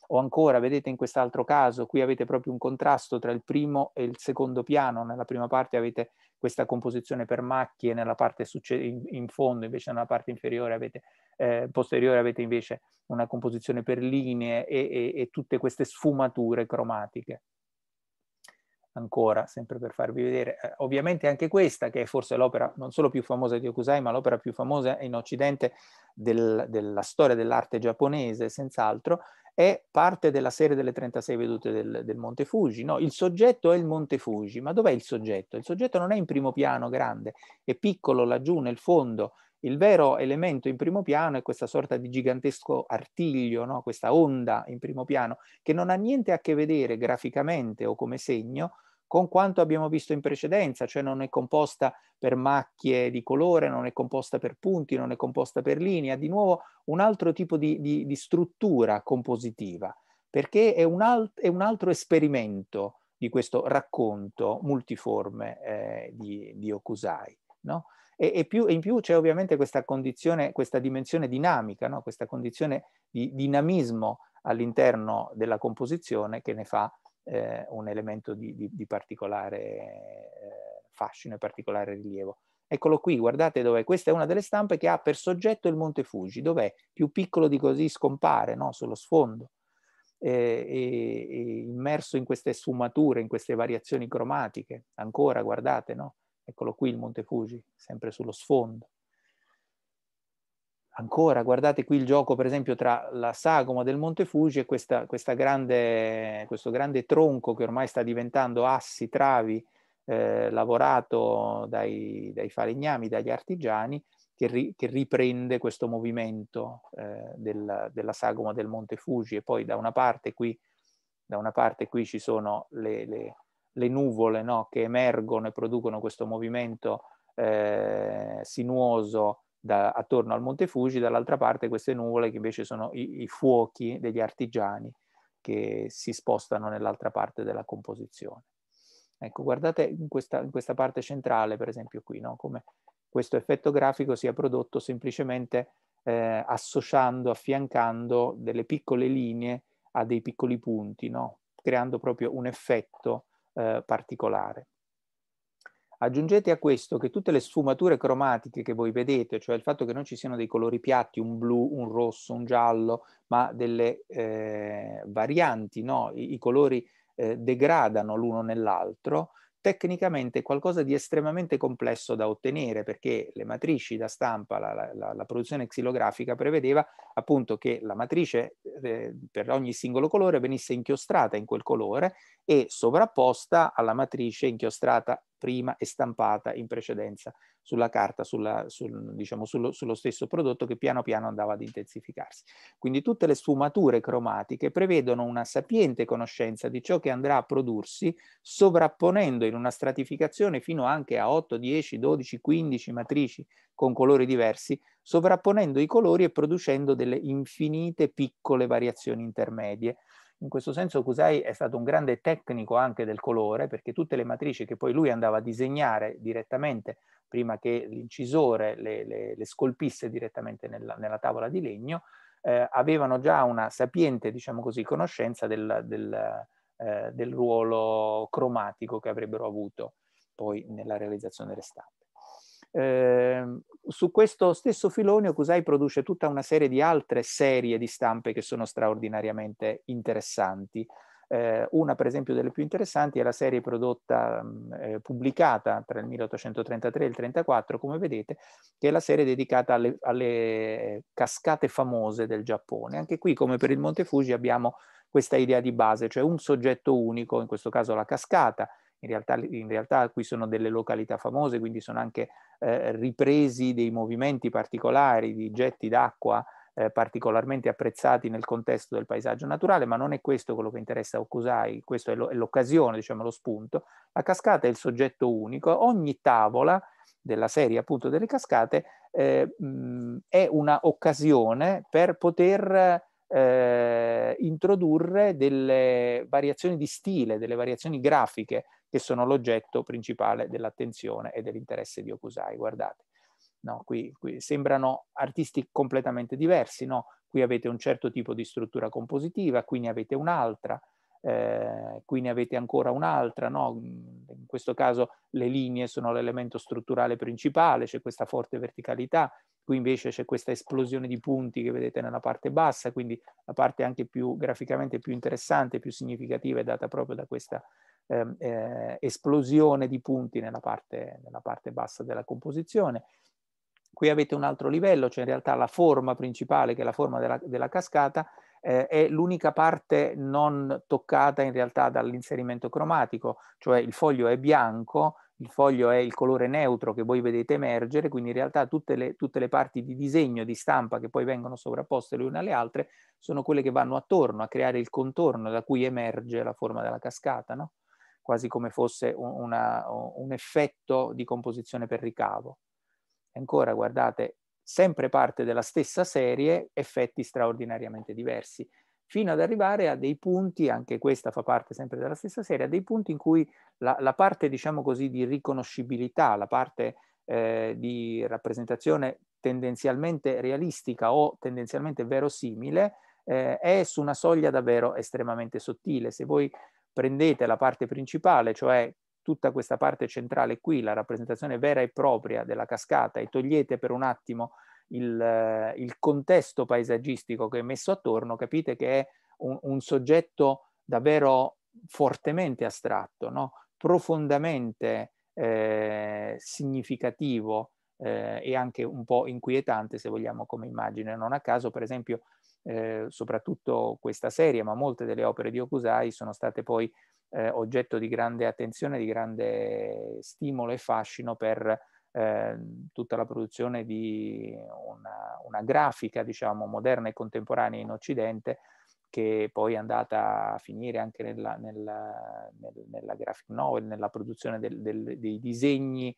O ancora, vedete in quest'altro caso, qui avete proprio un contrasto tra il primo e il secondo piano. Nella prima parte avete questa composizione per macchie, nella parte in, in fondo, invece nella parte inferiore avete, eh, posteriore avete invece una composizione per linee e, e, e tutte queste sfumature cromatiche ancora, sempre per farvi vedere. Eh, ovviamente anche questa, che è forse l'opera non solo più famosa di Okusai, ma l'opera più famosa in Occidente del, della storia dell'arte giapponese, senz'altro, è parte della serie delle 36 vedute del, del, Monte Fuji. No? Il soggetto è il Monte Fuji, ma dov'è il soggetto? Il soggetto non è in primo piano grande, è piccolo laggiù nel fondo. Il vero elemento in primo piano è questa sorta di gigantesco artiglio, no? questa onda in primo piano, che non ha niente a che vedere graficamente o come segno con quanto abbiamo visto in precedenza, cioè non è composta per macchie di colore, non è composta per punti, non è composta per linea, di nuovo un altro tipo di, di, di struttura compositiva, perché è un, alt, è un, altro esperimento di questo racconto multiforme eh, di, di, Okusai. No? E, e, più, e, in più c'è ovviamente questa condizione, questa dimensione dinamica, no? questa condizione di dinamismo all'interno della composizione che ne fa eh, un elemento di, di, di particolare eh, fascino e particolare rilievo. Eccolo qui, guardate dove questa è una delle stampe che ha per soggetto il Monte Fuji, dov'è? Più piccolo di così scompare, no? sullo sfondo, eh, e, e immerso in queste sfumature, in queste variazioni cromatiche. Ancora, guardate, no? Eccolo qui il Monte Fuji, sempre sullo sfondo. Ancora, guardate qui il gioco per esempio tra la sagoma del Monte Fuji e questa, questa grande, questo grande tronco che ormai sta diventando assi, travi, eh, lavorato dai, dai, falegnami, dagli artigiani, che, ri, che riprende questo movimento eh, del, della sagoma del Monte Fuji e poi da una parte qui, una parte qui ci sono le, le, le nuvole no, che emergono e producono questo movimento eh, sinuoso da, attorno al Monte Fuji, dall'altra parte queste nuvole che invece sono i, i fuochi degli artigiani che si spostano nell'altra parte della composizione. Ecco, guardate in questa, in questa parte centrale, per esempio qui, no? come questo effetto grafico sia prodotto semplicemente eh, associando, affiancando delle piccole linee a dei piccoli punti, no? creando proprio un effetto eh, particolare. Aggiungete a questo che tutte le sfumature cromatiche che voi vedete, cioè il fatto che non ci siano dei colori piatti, un blu, un rosso, un giallo, ma delle eh, varianti, no? I, I, colori eh, degradano l'uno nell'altro, tecnicamente è qualcosa di estremamente complesso da ottenere perché le matrici da stampa, la, la, la produzione xilografica prevedeva appunto che la matrice eh, per ogni singolo colore venisse inchiostrata in quel colore e sovrapposta alla matrice inchiostrata prima e stampata in precedenza sulla carta, sulla, sul, diciamo, sullo, sullo, stesso prodotto che piano piano andava ad intensificarsi. Quindi tutte le sfumature cromatiche prevedono una sapiente conoscenza di ciò che andrà a prodursi sovrapponendo in una stratificazione fino anche a 8, 10, 12, 15 matrici con colori diversi, sovrapponendo i colori e producendo delle infinite piccole variazioni intermedie in questo senso Kusai è stato un grande tecnico anche del colore, perché tutte le matrici che poi lui andava a disegnare direttamente, prima che l'incisore le, le, le scolpisse direttamente nella, nella, tavola di legno, eh, avevano già una sapiente, diciamo così, conoscenza del, del, eh, del ruolo cromatico che avrebbero avuto poi nella realizzazione delle stampe. Eh, su questo stesso filone Okusai produce tutta una serie di altre serie di stampe che sono straordinariamente interessanti. Eh, una per esempio delle più interessanti è la serie prodotta, mm, eh, pubblicata tra il 1833 e il 1834, come vedete, che è la serie dedicata alle, alle cascate famose del Giappone. Anche qui, come per il Monte Fuji, abbiamo questa idea di base, cioè un soggetto unico, in questo caso la cascata, in realtà, in realtà qui sono delle località famose, quindi sono anche eh, ripresi dei movimenti particolari di getti d'acqua eh, particolarmente apprezzati nel contesto del paesaggio naturale, ma non è questo quello che interessa a Okusai, lo, è l'occasione, diciamo lo spunto. La cascata è il soggetto unico, ogni tavola della serie appunto delle cascate eh, mh, è un'occasione per poter eh, introdurre delle variazioni di stile, delle variazioni grafiche che sono l'oggetto principale dell'attenzione e dell'interesse di Okusai. Guardate, no, qui, qui, sembrano artisti completamente diversi, no? qui avete un certo tipo di struttura compositiva, qui ne avete un'altra, eh, qui ne avete ancora un'altra, no? in questo caso le linee sono l'elemento strutturale principale, c'è questa forte verticalità, qui invece c'è questa esplosione di punti che vedete nella parte bassa, quindi la parte anche più graficamente più interessante, più significativa è data proprio da questa Ehm, eh, esplosione di punti nella parte, nella parte bassa della composizione. Qui avete un altro livello, cioè in realtà la forma principale, che è la forma della, della cascata, eh, è l'unica parte non toccata in realtà dall'inserimento cromatico, cioè il foglio è bianco, il foglio è il colore neutro che voi vedete emergere, quindi in realtà tutte le, tutte le parti di disegno, di stampa che poi vengono sovrapposte le une alle altre, sono quelle che vanno attorno a creare il contorno da cui emerge la forma della cascata. No? quasi come fosse una, un effetto di composizione per ricavo. E ancora, guardate, sempre parte della stessa serie, effetti straordinariamente diversi, fino ad arrivare a dei punti, anche questa fa parte sempre della stessa serie, a dei punti in cui la, la parte, diciamo così, di riconoscibilità, la parte eh, di rappresentazione tendenzialmente realistica o tendenzialmente verosimile, eh, è su una soglia davvero estremamente sottile. Se voi prendete la parte principale, cioè tutta questa parte centrale qui, la rappresentazione vera e propria della cascata e togliete per un attimo il, il contesto paesaggistico che è messo attorno, capite che è un, un soggetto davvero fortemente astratto, no? profondamente eh, significativo eh, e anche un po' inquietante se vogliamo come immagine. Non a caso, per esempio, eh, soprattutto questa serie, ma molte delle opere di Okusai sono state poi eh, oggetto di grande attenzione, di grande stimolo e fascino per eh, tutta la produzione di una, una, grafica, diciamo, moderna e contemporanea in Occidente, che poi è andata a finire anche nella, nella, nella graphic novel, nella produzione del, del, dei disegni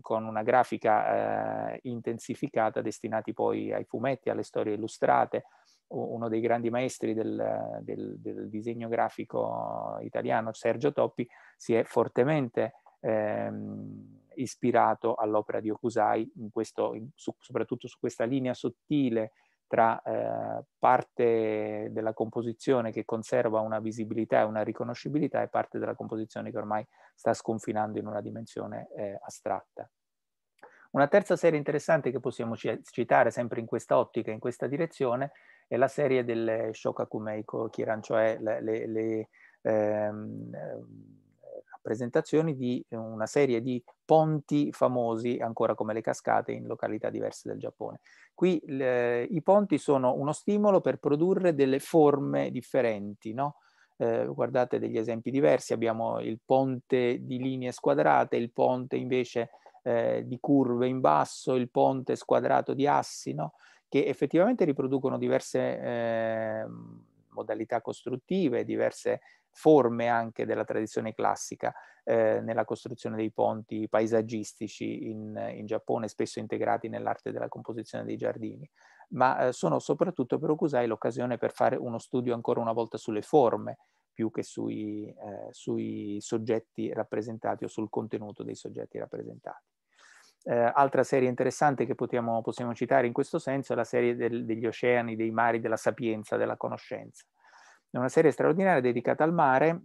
con una grafica eh, intensificata destinati poi ai fumetti, alle storie illustrate, uno dei grandi maestri del, del, del, disegno grafico italiano, Sergio Toppi, si è fortemente ehm, ispirato all'opera di Okusai, in questo, in, su, soprattutto su questa linea sottile tra eh, parte della composizione che conserva una visibilità e una riconoscibilità e parte della composizione che ormai sta sconfinando in una dimensione eh, astratta. Una terza serie interessante che possiamo citare sempre in questa ottica, in questa direzione, è la serie delle Shokakumeiko Kiran, cioè le, le, le ehm, rappresentazioni di una serie di ponti famosi, ancora come le cascate, in località diverse del Giappone. Qui le, i ponti sono uno stimolo per produrre delle forme differenti, no? Eh, guardate degli esempi diversi, abbiamo il ponte di linee squadrate, il ponte invece eh, di curve in basso, il ponte squadrato di assi, no? che effettivamente riproducono diverse eh, modalità costruttive, diverse forme anche della tradizione classica eh, nella costruzione dei ponti paesaggistici in, in Giappone, spesso integrati nell'arte della composizione dei giardini, ma eh, sono soprattutto per Okusai l'occasione per fare uno studio ancora una volta sulle forme più che sui, eh, sui soggetti rappresentati o sul contenuto dei soggetti rappresentati. Eh, altra serie interessante che potiamo, possiamo citare in questo senso è la serie del, degli oceani, dei mari, della sapienza, della conoscenza. È una serie straordinaria dedicata al mare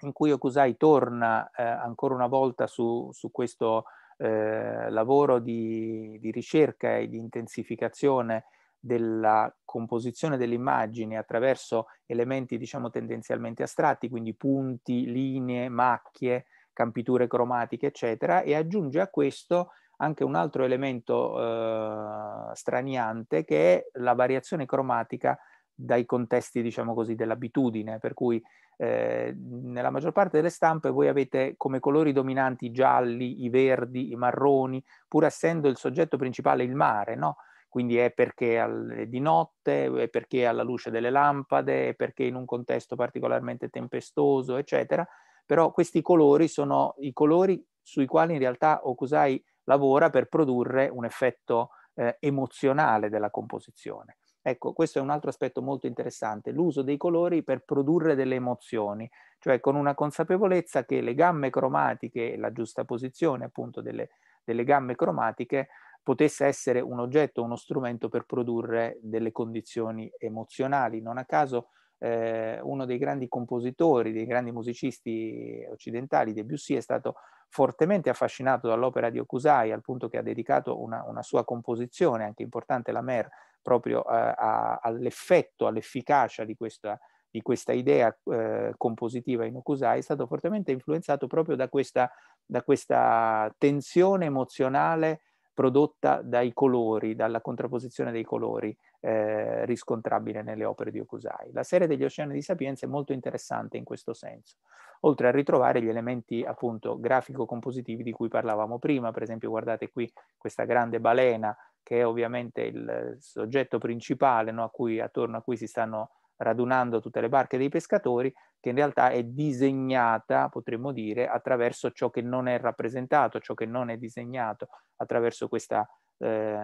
in cui Okusai torna eh, ancora una volta su, su questo eh, lavoro di, di, ricerca e di intensificazione della composizione delle immagini attraverso elementi diciamo tendenzialmente astratti, quindi punti, linee, macchie, campiture cromatiche, eccetera, e aggiunge a questo anche un altro elemento eh, straniante che è la variazione cromatica dai contesti, diciamo così, dell'abitudine, per cui eh, nella maggior parte delle stampe voi avete come colori dominanti i gialli, i verdi, i marroni, pur essendo il soggetto principale il mare, no? Quindi è perché è di notte, è perché è alla luce delle lampade, è perché in un contesto particolarmente tempestoso, eccetera però questi colori sono i colori sui quali in realtà Okusai lavora per produrre un effetto eh, emozionale della composizione. Ecco, questo è un altro aspetto molto interessante, l'uso dei colori per produrre delle emozioni, cioè con una consapevolezza che le gamme cromatiche e la giusta posizione appunto delle, delle gamme cromatiche potesse essere un oggetto, uno strumento per produrre delle condizioni emozionali. Non a caso eh, uno dei grandi compositori, dei grandi musicisti occidentali, Debussy, è stato fortemente affascinato dall'opera di Okusai al punto che ha dedicato una, una sua composizione, anche importante, la Mer, proprio eh, all'effetto, all'efficacia di questa, di questa idea eh, compositiva in Okusai, è stato fortemente influenzato proprio da questa, da questa tensione emozionale prodotta dai colori, dalla contrapposizione dei colori eh, riscontrabile nelle opere di Okusai. La serie degli Oceani di Sapienza è molto interessante in questo senso, oltre a ritrovare gli elementi appunto grafico-compositivi di cui parlavamo prima, per esempio guardate qui questa grande balena che è ovviamente il soggetto principale no, a cui, attorno a cui si stanno radunando tutte le barche dei pescatori, che in realtà è disegnata, potremmo dire, attraverso ciò che non è rappresentato, ciò che non è disegnato, attraverso questa eh,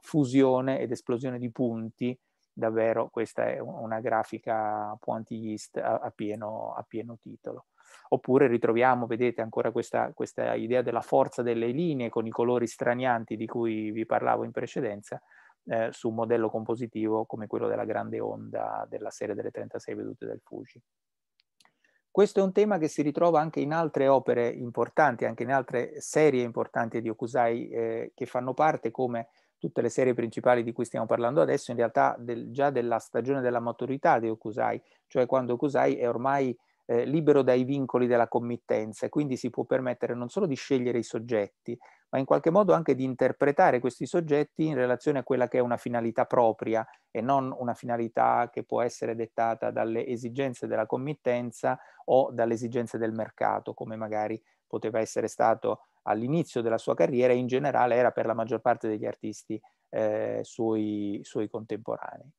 fusione ed esplosione di punti. Davvero questa è una grafica pointilliste a, a, pieno, a pieno titolo. Oppure ritroviamo, vedete, ancora questa, questa idea della forza delle linee con i colori stranianti di cui vi parlavo in precedenza, eh, su un modello compositivo come quello della grande onda della serie delle 36 vedute del Fuji. Questo è un tema che si ritrova anche in altre opere importanti, anche in altre serie importanti di Okusai eh, che fanno parte, come tutte le serie principali di cui stiamo parlando adesso, in realtà del, già della stagione della maturità di Okusai, cioè quando Okusai è ormai eh, libero dai vincoli della committenza e quindi si può permettere non solo di scegliere i soggetti, ma in qualche modo anche di interpretare questi soggetti in relazione a quella che è una finalità propria e non una finalità che può essere dettata dalle esigenze della committenza o dalle esigenze del mercato, come magari poteva essere stato all'inizio della sua carriera e in generale era per la maggior parte degli artisti eh, suoi, suoi contemporanei.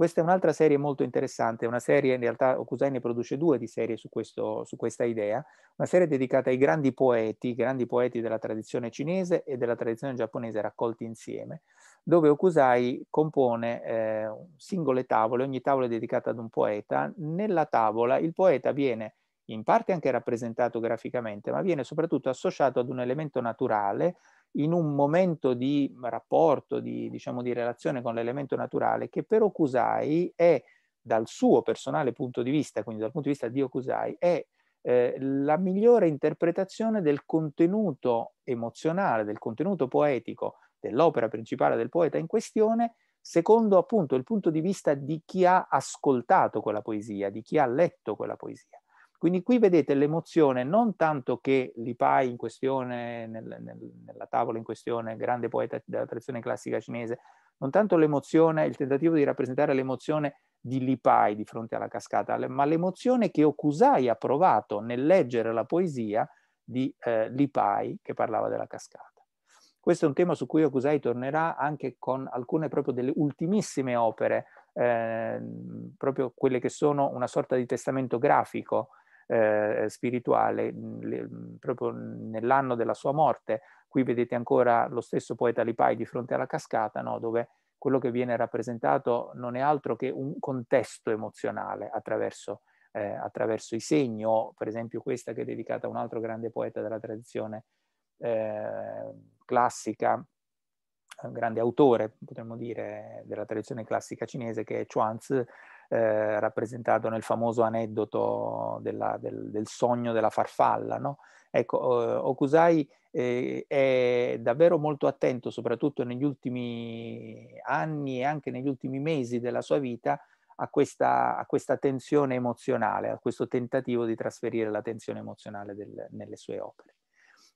Questa è un'altra serie molto interessante, una serie, in realtà Okusai ne produce due di serie su, questo, su questa idea, una serie dedicata ai grandi poeti, grandi poeti della tradizione cinese e della tradizione giapponese raccolti insieme, dove Okusai compone eh, singole tavole, ogni tavola è dedicata ad un poeta. Nella tavola il poeta viene in parte anche rappresentato graficamente, ma viene soprattutto associato ad un elemento naturale in un momento di rapporto, di, diciamo, di relazione con l'elemento naturale, che per Okusai è, dal suo personale punto di vista, quindi dal punto di vista di Okusai, è eh, la migliore interpretazione del contenuto emozionale, del contenuto poetico dell'opera principale del poeta in questione, secondo appunto il punto di vista di chi ha ascoltato quella poesia, di chi ha letto quella poesia. Quindi qui vedete l'emozione non tanto che Lipai in questione, nel, nel, nella tavola in questione, grande poeta della tradizione classica cinese, non tanto l'emozione, il tentativo di rappresentare l'emozione di Lipai di fronte alla cascata, ma l'emozione che Okusai ha provato nel leggere la poesia di eh, Lipai che parlava della cascata. Questo è un tema su cui Okusai tornerà anche con alcune proprio delle ultimissime opere, eh, proprio quelle che sono una sorta di testamento grafico eh, spirituale le, proprio nell'anno della sua morte. Qui vedete ancora lo stesso poeta Lipai di fronte alla cascata, no? dove quello che viene rappresentato non è altro che un contesto emozionale attraverso, eh, attraverso i segni, o per esempio questa che è dedicata a un altro grande poeta della tradizione eh, classica, un grande autore, potremmo dire, della tradizione classica cinese, che è Chuanzi, eh, rappresentato nel famoso aneddoto della, del, del, sogno della farfalla. No? Ecco, Okusai eh, è davvero molto attento, soprattutto negli ultimi anni e anche negli ultimi mesi della sua vita, a questa, a questa tensione emozionale, a questo tentativo di trasferire la tensione emozionale del, nelle sue opere.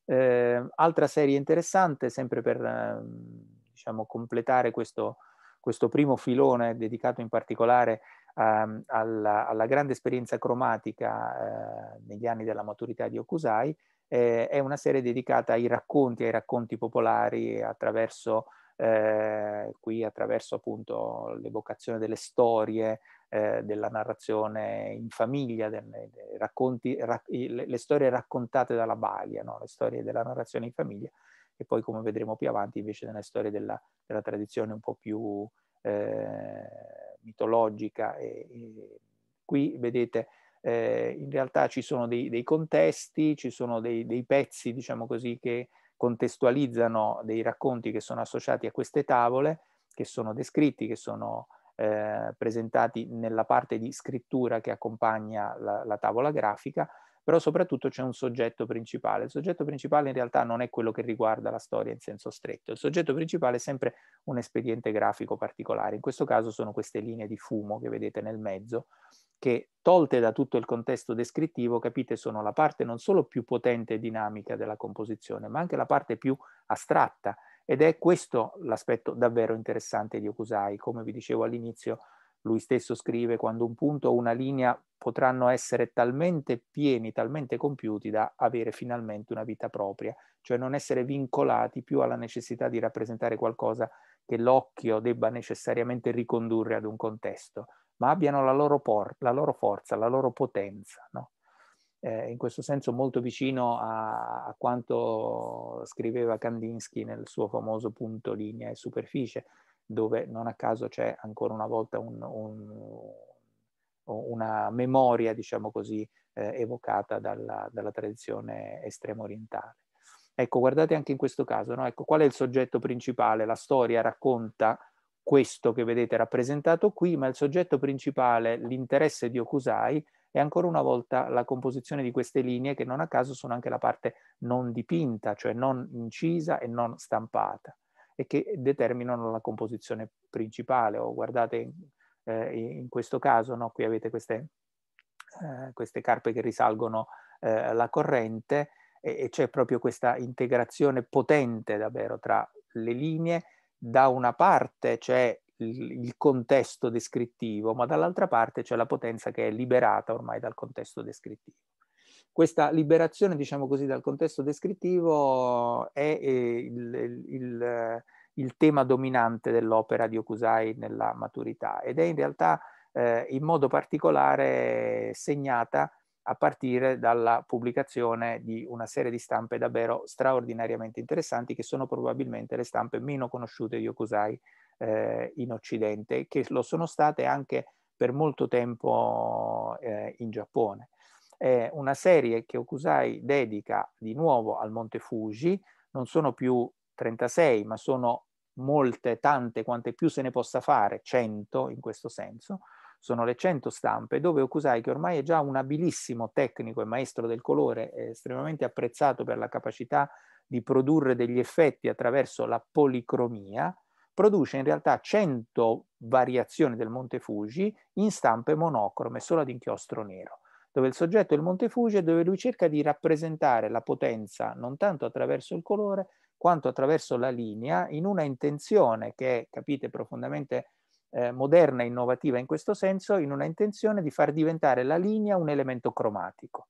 Eh, altra serie interessante, sempre per ehm, diciamo, completare questo, questo primo filone dedicato in particolare um, alla, alla, grande esperienza cromatica eh, negli anni della maturità di Okusai, eh, è una serie dedicata ai racconti, ai racconti popolari attraverso, eh, qui attraverso appunto l'evocazione delle storie, eh, della narrazione in famiglia, dei, dei racconti, ra, le, le, storie raccontate dalla Balia, no? le storie della narrazione in famiglia, e poi come vedremo più avanti invece nelle storie della, della tradizione un po' più eh, mitologica. E, e qui vedete eh, in realtà ci sono dei, dei contesti, ci sono dei, dei, pezzi, diciamo così, che contestualizzano dei racconti che sono associati a queste tavole, che sono descritti, che sono eh, presentati nella parte di scrittura che accompagna la, la tavola grafica, però soprattutto c'è un soggetto principale. Il soggetto principale in realtà non è quello che riguarda la storia in senso stretto, il soggetto principale è sempre un espediente grafico particolare, in questo caso sono queste linee di fumo che vedete nel mezzo, che tolte da tutto il contesto descrittivo, capite, sono la parte non solo più potente e dinamica della composizione, ma anche la parte più astratta. Ed è questo l'aspetto davvero interessante di Okusai. Come vi dicevo all'inizio, lui stesso scrive, quando un punto o una linea potranno essere talmente pieni, talmente compiuti da avere finalmente una vita propria, cioè non essere vincolati più alla necessità di rappresentare qualcosa che l'occhio debba necessariamente ricondurre ad un contesto, ma abbiano la loro, por- la loro forza, la loro potenza. No? Eh, in questo senso molto vicino a, a quanto scriveva Kandinsky nel suo famoso punto linea e superficie, dove non a caso c'è ancora una volta un, un, una memoria, diciamo così, eh, evocata dalla, dalla, tradizione estremo orientale. Ecco, guardate anche in questo caso, no? ecco, qual è il soggetto principale? La storia racconta questo che vedete rappresentato qui, ma il soggetto principale, l'interesse di Okusai, è ancora una volta la composizione di queste linee che non a caso sono anche la parte non dipinta, cioè non incisa e non stampata e che determinano la composizione principale. O guardate eh, in questo caso, no? qui avete queste, eh, queste, carpe che risalgono eh, la corrente, e, e c'è proprio questa integrazione potente davvero tra le linee, da una parte c'è il, contesto descrittivo, ma dall'altra parte c'è la potenza che è liberata ormai dal contesto descrittivo. Questa liberazione, diciamo così, dal contesto descrittivo è eh, il, il, il tema dominante dell'opera di Okusai nella maturità ed è in realtà eh, in modo particolare segnata a partire dalla pubblicazione di una serie di stampe davvero straordinariamente interessanti che sono probabilmente le stampe meno conosciute di Okusai eh, in Occidente, che lo sono state anche per molto tempo eh, in Giappone. È una serie che Okusai dedica di nuovo al Monte Fuji, non sono più 36, ma sono molte, tante, quante più se ne possa fare, 100 in questo senso, sono le 100 stampe, dove Okusai, che ormai è già un abilissimo tecnico e maestro del colore, estremamente apprezzato per la capacità di produrre degli effetti attraverso la policromia, produce in realtà 100 variazioni del Monte Fuji in stampe monocrome, solo ad inchiostro nero, dove il soggetto è il Monte Fuji e dove lui cerca di rappresentare la potenza non tanto attraverso il colore, quanto attraverso la linea, in una intenzione che è, capite, profondamente eh, moderna e innovativa in questo senso, in una intenzione di far diventare la linea un elemento cromatico.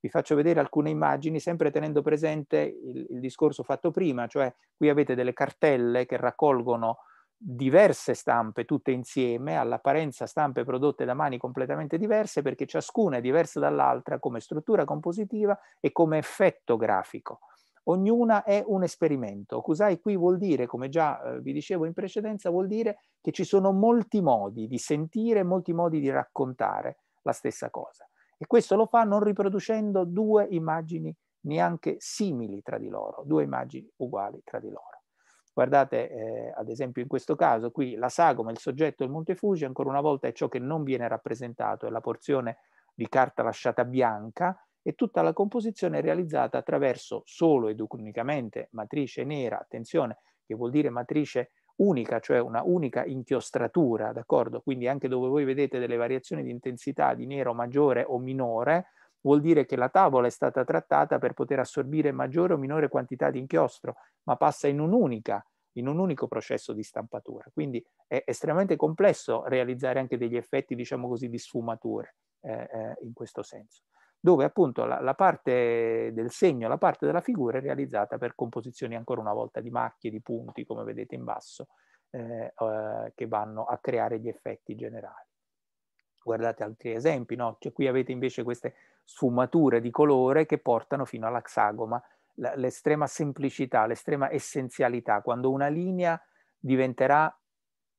Vi faccio vedere alcune immagini, sempre tenendo presente il, il discorso fatto prima, cioè qui avete delle cartelle che raccolgono diverse stampe tutte insieme, all'apparenza stampe prodotte da mani completamente diverse perché ciascuna è diversa dall'altra come struttura compositiva e come effetto grafico. Ognuna è un esperimento. Okusai qui vuol dire, come già eh, vi dicevo in precedenza, vuol dire che ci sono molti modi di sentire, molti modi di raccontare la stessa cosa. E questo lo fa non riproducendo due immagini neanche simili tra di loro, due immagini uguali tra di loro. Guardate, eh, ad esempio in questo caso qui la sagoma, il soggetto del Monte Fuji, ancora una volta è ciò che non viene rappresentato, è la porzione di carta lasciata bianca e tutta la composizione è realizzata attraverso solo ed unicamente matrice nera, attenzione, che vuol dire matrice unica, cioè una unica inchiostratura, d'accordo? Quindi anche dove voi vedete delle variazioni di intensità di nero maggiore o minore, vuol dire che la tavola è stata trattata per poter assorbire maggiore o minore quantità di inchiostro, ma passa in un'unica in un unico processo di stampatura. Quindi è estremamente complesso realizzare anche degli effetti, diciamo così, di sfumature eh, eh, in questo senso, dove appunto la, la, parte del segno, la parte della figura è realizzata per composizioni ancora una volta di macchie, di punti, come vedete in basso, eh, eh, che vanno a creare gli effetti generali. Guardate altri esempi, no? Cioè, qui avete invece queste sfumature di colore che portano fino all'axagoma, l'estrema semplicità, l'estrema essenzialità, quando una linea diventerà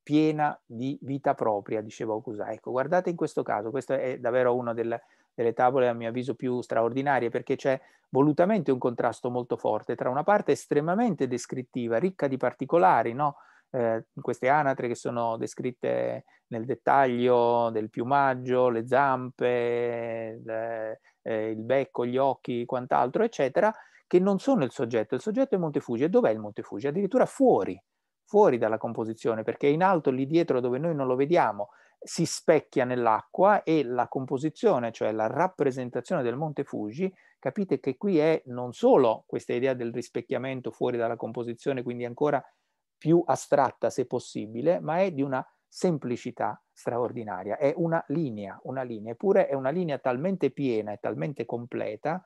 piena di vita propria, diceva Okusa. Ecco, guardate in questo caso, questo è davvero una delle, delle tavole a mio avviso più straordinarie perché c'è volutamente un contrasto molto forte tra una parte estremamente descrittiva, ricca di particolari, no? Eh, queste anatre che sono descritte nel dettaglio del piumaggio, le zampe, le, eh, il becco, gli occhi, quant'altro, eccetera, che non sono il soggetto. Il soggetto è il Montefuji. E dov'è il Montefuji? Addirittura fuori, fuori dalla composizione, perché in alto lì dietro dove noi non lo vediamo si specchia nell'acqua e la composizione, cioè la rappresentazione del Monte Fuji, capite che qui è non solo questa idea del rispecchiamento fuori dalla composizione, quindi ancora più astratta se possibile, ma è di una semplicità straordinaria, è una linea, una linea, eppure è una linea talmente piena e talmente completa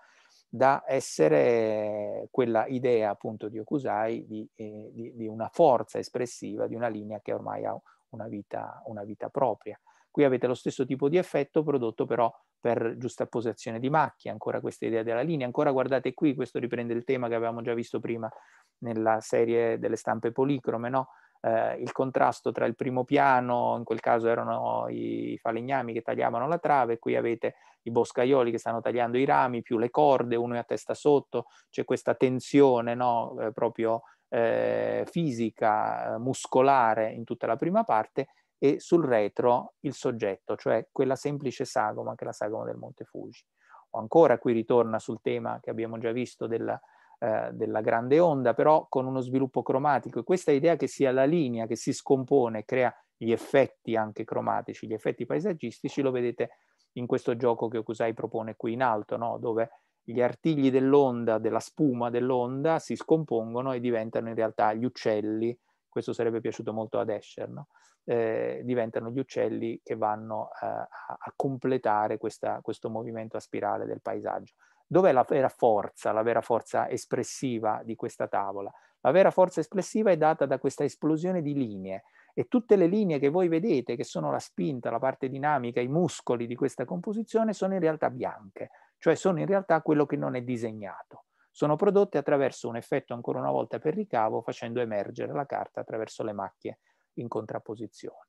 da essere quella idea appunto di Okusai di, eh, di, di, una forza espressiva, di una linea che ormai ha una vita, una vita propria. Qui avete lo stesso tipo di effetto prodotto però per giustapposizione di macchie, ancora questa idea della linea. Ancora guardate qui, questo riprende il tema che avevamo già visto prima nella serie delle stampe policrome, no? eh, il contrasto tra il primo piano, in quel caso erano i falegnami che tagliavano la trave, qui avete i boscaioli che stanno tagliando i rami, più le corde, uno è a testa sotto, c'è questa tensione no? eh, proprio eh, fisica, muscolare in tutta la prima parte e sul retro il soggetto, cioè quella semplice sagoma che è la sagoma del Monte Fuji. O ancora qui ritorna sul tema che abbiamo già visto della, eh, della grande onda, però con uno sviluppo cromatico. E questa idea che sia la linea che si scompone, crea gli effetti anche cromatici, gli effetti paesaggistici, lo vedete in questo gioco che Okusai propone qui in alto, no? dove gli artigli dell'onda, della spuma dell'onda, si scompongono e diventano in realtà gli uccelli, questo sarebbe piaciuto molto ad Escher, no? eh, diventano gli uccelli che vanno eh, a, a, completare questa, questo movimento a spirale del paesaggio. Dov'è la vera forza, la vera forza espressiva di questa tavola? La vera forza espressiva è data da questa esplosione di linee e tutte le linee che voi vedete, che sono la spinta, la parte dinamica, i muscoli di questa composizione, sono in realtà bianche, cioè sono in realtà quello che non è disegnato. Sono prodotte attraverso un effetto ancora una volta per ricavo, facendo emergere la carta attraverso le macchie in contrapposizione.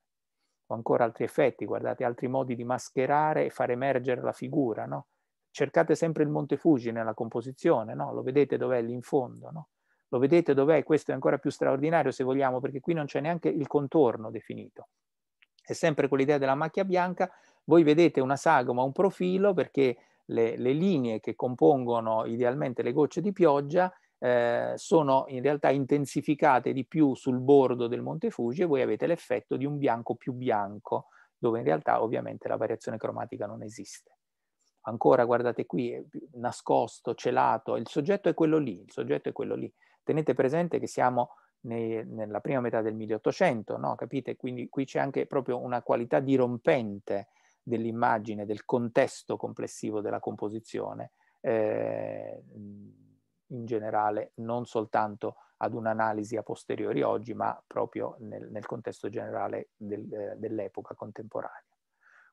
O ancora altri effetti, guardate, altri modi di mascherare e far emergere la figura, no? Cercate sempre il Monte Fuji nella composizione, no? Lo vedete dov'è lì in fondo, no? Lo vedete dov'è? Questo è ancora più straordinario se vogliamo, perché qui non c'è neanche il contorno definito. È sempre quell'idea della macchia bianca, voi vedete una sagoma, un profilo, perché le, le linee che compongono idealmente le gocce di pioggia eh, sono in realtà intensificate di più sul bordo del Monte Fuji e voi avete l'effetto di un bianco più bianco, dove in realtà ovviamente la variazione cromatica non esiste. Ancora guardate qui, nascosto, celato, il soggetto è quello lì, il soggetto è quello lì. Tenete presente che siamo nei, nella prima metà del 1800, no? Capite? Quindi qui c'è anche proprio una qualità dirompente dell'immagine, del contesto complessivo della composizione, eh, in generale, non soltanto ad un'analisi a posteriori oggi, ma proprio nel, nel contesto generale del, eh, dell'epoca contemporanea.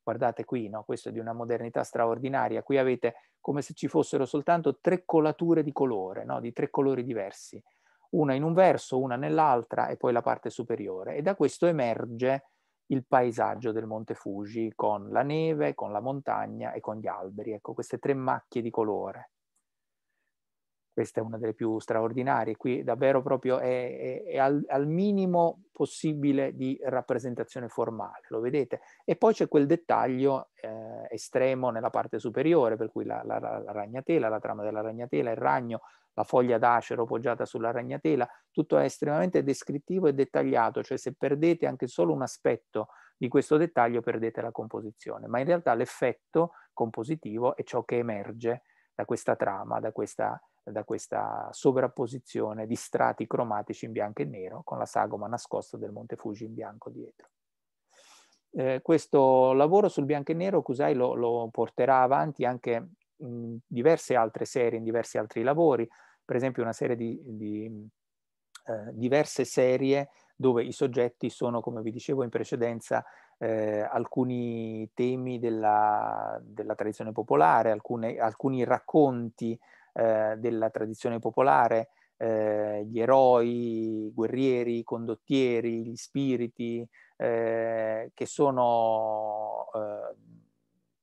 Guardate qui, no? questo è di una modernità straordinaria. Qui avete come se ci fossero soltanto tre colature di colore, no? di tre colori diversi, una in un verso, una nell'altra e poi la parte superiore. E da questo emerge il paesaggio del Monte Fuji con la neve, con la montagna e con gli alberi. Ecco, queste tre macchie di colore. Questa è una delle più straordinarie. Qui davvero proprio è, è, è al, al, minimo possibile di rappresentazione formale, lo vedete? E poi c'è quel dettaglio eh, estremo nella parte superiore, per cui la, la, la ragnatela, la trama della ragnatela, il ragno, la foglia d'acero poggiata sulla ragnatela, tutto è estremamente descrittivo e dettagliato, cioè se perdete anche solo un aspetto di questo dettaglio perdete la composizione, ma in realtà l'effetto compositivo è ciò che emerge da questa trama, da questa, da questa sovrapposizione di strati cromatici in bianco e nero con la sagoma nascosta del Monte Fuji in bianco dietro. Eh, questo lavoro sul bianco e nero Kusai lo, lo porterà avanti anche in diverse altre serie, in diversi altri lavori, per esempio una serie di, di eh, diverse serie dove i soggetti sono, come vi dicevo in precedenza, eh, alcuni temi della, della tradizione popolare, alcune, alcuni racconti eh, della tradizione popolare, eh, gli eroi, i guerrieri, i condottieri, gli spiriti, eh, che sono eh,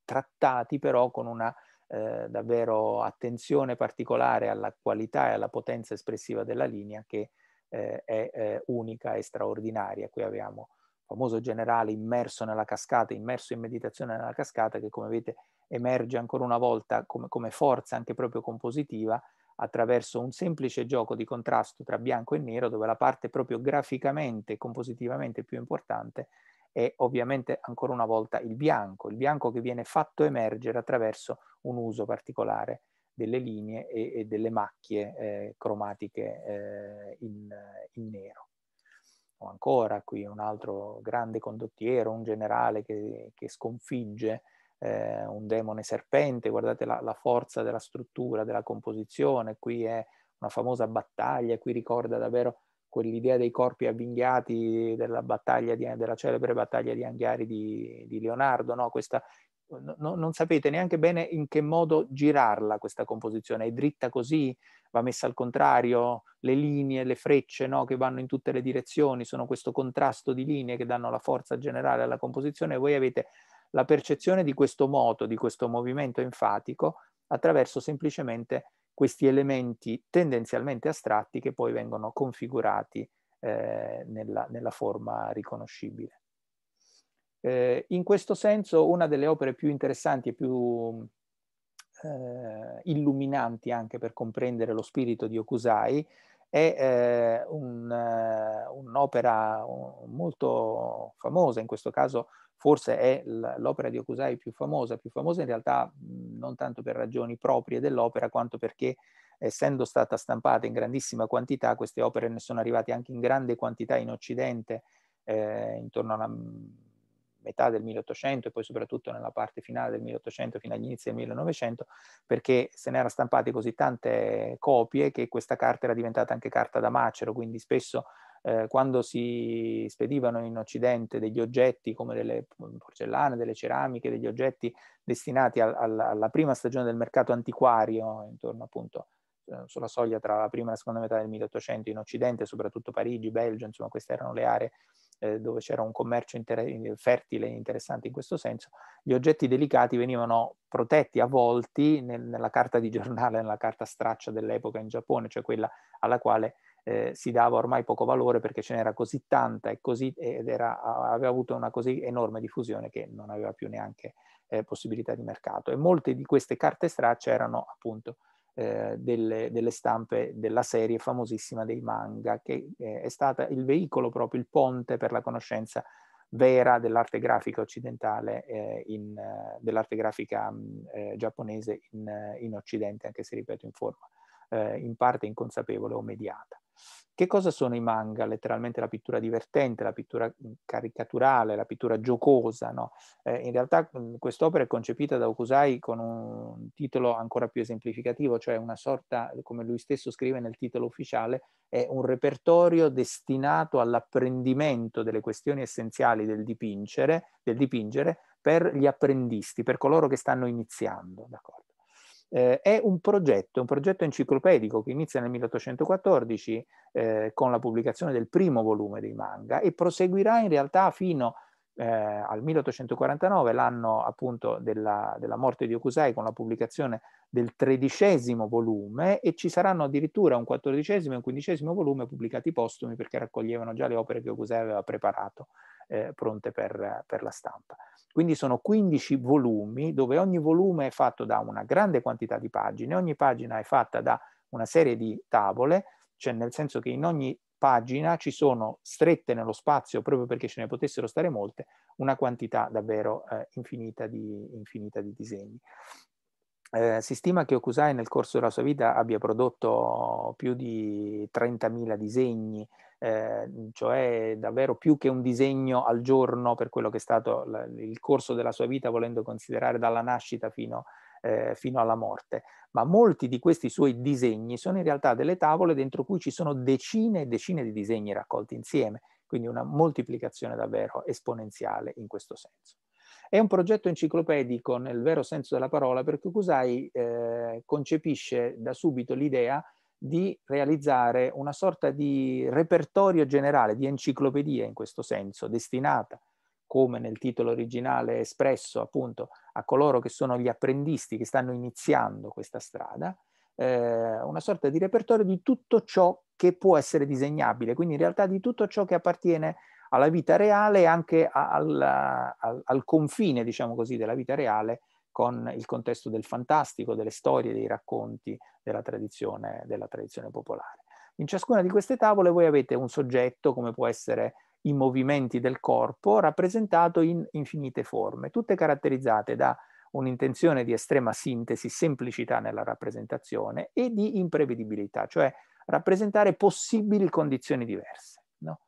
trattati però con una eh, davvero attenzione particolare alla qualità e alla potenza espressiva della linea che eh, è eh, unica e straordinaria. Qui abbiamo il famoso generale immerso nella cascata, immerso in meditazione nella cascata, che come vedete emerge ancora una volta come, come forza anche proprio compositiva attraverso un semplice gioco di contrasto tra bianco e nero, dove la parte proprio graficamente e compositivamente più importante è ovviamente ancora una volta il bianco, il bianco che viene fatto emergere attraverso un uso particolare delle linee e, e delle macchie eh, cromatiche eh, in, in, nero. O ancora qui un altro grande condottiero, un generale che, che sconfigge eh, un demone serpente, guardate la, la, forza della struttura, della composizione, qui è una famosa battaglia, qui ricorda davvero quell'idea dei corpi avvinghiati della, battaglia di, della celebre battaglia di Anghiari di, di Leonardo, no? Questa, no, non sapete neanche bene in che modo girarla questa composizione, è dritta così, va messa al contrario, le linee, le frecce no? che vanno in tutte le direzioni, sono questo contrasto di linee che danno la forza generale alla composizione voi avete la percezione di questo moto, di questo movimento enfatico attraverso semplicemente questi elementi tendenzialmente astratti che poi vengono configurati eh, nella, nella, forma riconoscibile. Eh, in questo senso una delle opere più interessanti e più eh, illuminanti anche per comprendere lo spirito di Okusai è un, un'opera molto famosa, in questo caso forse è l'opera di Okusai più famosa, più famosa in realtà non tanto per ragioni proprie dell'opera quanto perché essendo stata stampata in grandissima quantità, queste opere ne sono arrivate anche in grande quantità in Occidente, eh, intorno alla metà del 1800 e poi soprattutto nella parte finale del 1800 fino agli inizi del 1900, perché se ne erano stampate così tante copie che questa carta era diventata anche carta da macero, quindi spesso eh, quando si spedivano in Occidente degli oggetti come delle porcellane, delle ceramiche, degli oggetti destinati al, al, alla prima stagione del mercato antiquario, intorno appunto eh, sulla soglia tra la prima e la seconda metà del 1800 in Occidente, soprattutto Parigi, Belgio, insomma queste erano le aree eh, dove c'era un commercio inter- fertile e interessante in questo senso, gli oggetti delicati venivano protetti, avvolti nel, nella carta di giornale, nella carta straccia dell'epoca in Giappone, cioè quella alla quale eh, si dava ormai poco valore perché ce n'era così tanta e così, ed era, aveva avuto una così enorme diffusione che non aveva più neanche eh, possibilità di mercato. E molte di queste carte straccia erano appunto eh, delle, delle, stampe della serie famosissima dei manga, che eh, è stata il veicolo proprio, il ponte per la conoscenza vera dell'arte grafica occidentale, eh, in, dell'arte grafica mh, eh, giapponese in, in, Occidente, anche se ripeto in forma in parte inconsapevole o mediata. Che cosa sono i manga? Letteralmente la pittura divertente, la pittura caricaturale, la pittura giocosa. No? Eh, in realtà quest'opera è concepita da Okusai con un titolo ancora più esemplificativo, cioè una sorta, come lui stesso scrive nel titolo ufficiale, è un repertorio destinato all'apprendimento delle questioni essenziali del dipingere, del dipingere per gli apprendisti, per coloro che stanno iniziando. D'accordo? Eh, è un progetto, un progetto enciclopedico che inizia nel 1814 eh, con la pubblicazione del primo volume dei manga e proseguirà in realtà fino eh, al 1849, l'anno appunto della, della, morte di Okusai, con la pubblicazione del tredicesimo volume e ci saranno addirittura un quattordicesimo e un quindicesimo volume pubblicati postumi perché raccoglievano già le opere che Okusai aveva preparato eh, pronte per, per la stampa. Quindi sono 15 volumi dove ogni volume è fatto da una grande quantità di pagine, ogni pagina è fatta da una serie di tavole, cioè nel senso che in ogni pagina ci sono strette nello spazio, proprio perché ce ne potessero stare molte, una quantità davvero eh, infinita, di, infinita, di, disegni. Eh, si stima che Okusai nel corso della sua vita abbia prodotto più di 30.000 disegni, eh, cioè davvero più che un disegno al giorno per quello che è stato il corso della sua vita, volendo considerare dalla nascita fino, eh, fino alla morte. Ma molti di questi suoi disegni sono in realtà delle tavole dentro cui ci sono decine e decine di disegni raccolti insieme, quindi una moltiplicazione davvero esponenziale in questo senso. È un progetto enciclopedico nel vero senso della parola perché Kusai eh, concepisce da subito l'idea di realizzare una sorta di repertorio generale, di enciclopedia in questo senso, destinata, come nel titolo originale espresso appunto, a coloro che sono gli apprendisti che stanno iniziando questa strada, eh, una sorta di repertorio di tutto ciò che può essere disegnabile, quindi in realtà di tutto ciò che appartiene alla vita reale e anche al, al, al confine, diciamo così, della vita reale con il contesto del fantastico, delle storie, dei racconti della tradizione, della tradizione popolare. In ciascuna di queste tavole voi avete un soggetto, come può essere i movimenti del corpo, rappresentato in infinite forme, tutte caratterizzate da un'intenzione di estrema sintesi, semplicità nella rappresentazione e di imprevedibilità, cioè rappresentare possibili condizioni diverse. No?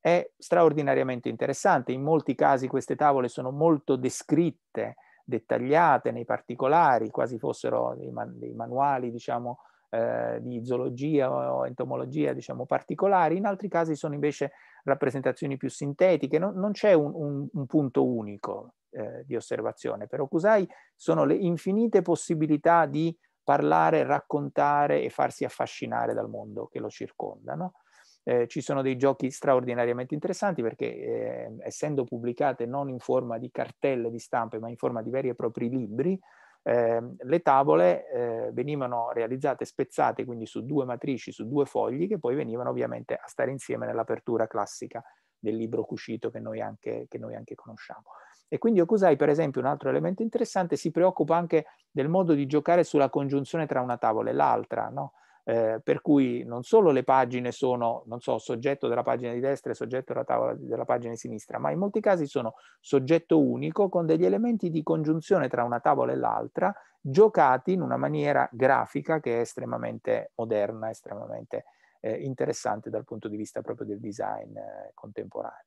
È straordinariamente interessante, in molti casi queste tavole sono molto descritte, dettagliate nei particolari, quasi fossero dei, man- dei manuali, diciamo, eh, di zoologia o entomologia, diciamo, particolari, in altri casi sono invece rappresentazioni più sintetiche, non, non c'è un, un, un, punto unico eh, di osservazione. Per Okusai sono le infinite possibilità di parlare, raccontare e farsi affascinare dal mondo che lo circonda. No? Eh, ci sono dei giochi straordinariamente interessanti perché eh, essendo pubblicate non in forma di cartelle di stampe ma in forma di veri e propri libri, eh, le tavole eh, venivano realizzate spezzate quindi su due matrici, su due fogli che poi venivano ovviamente a stare insieme nell'apertura classica del libro cuscito che noi anche, che noi anche conosciamo. E quindi Okusai, per esempio, un altro elemento interessante, si preoccupa anche del modo di giocare sulla congiunzione tra una tavola e l'altra, no? Eh, per cui non solo le pagine sono, non so, soggetto della pagina di destra e soggetto della, tavola, della pagina di sinistra, ma in molti casi sono soggetto unico con degli elementi di congiunzione tra una tavola e l'altra, giocati in una maniera grafica che è estremamente moderna, estremamente eh, interessante dal punto di vista proprio del design eh, contemporaneo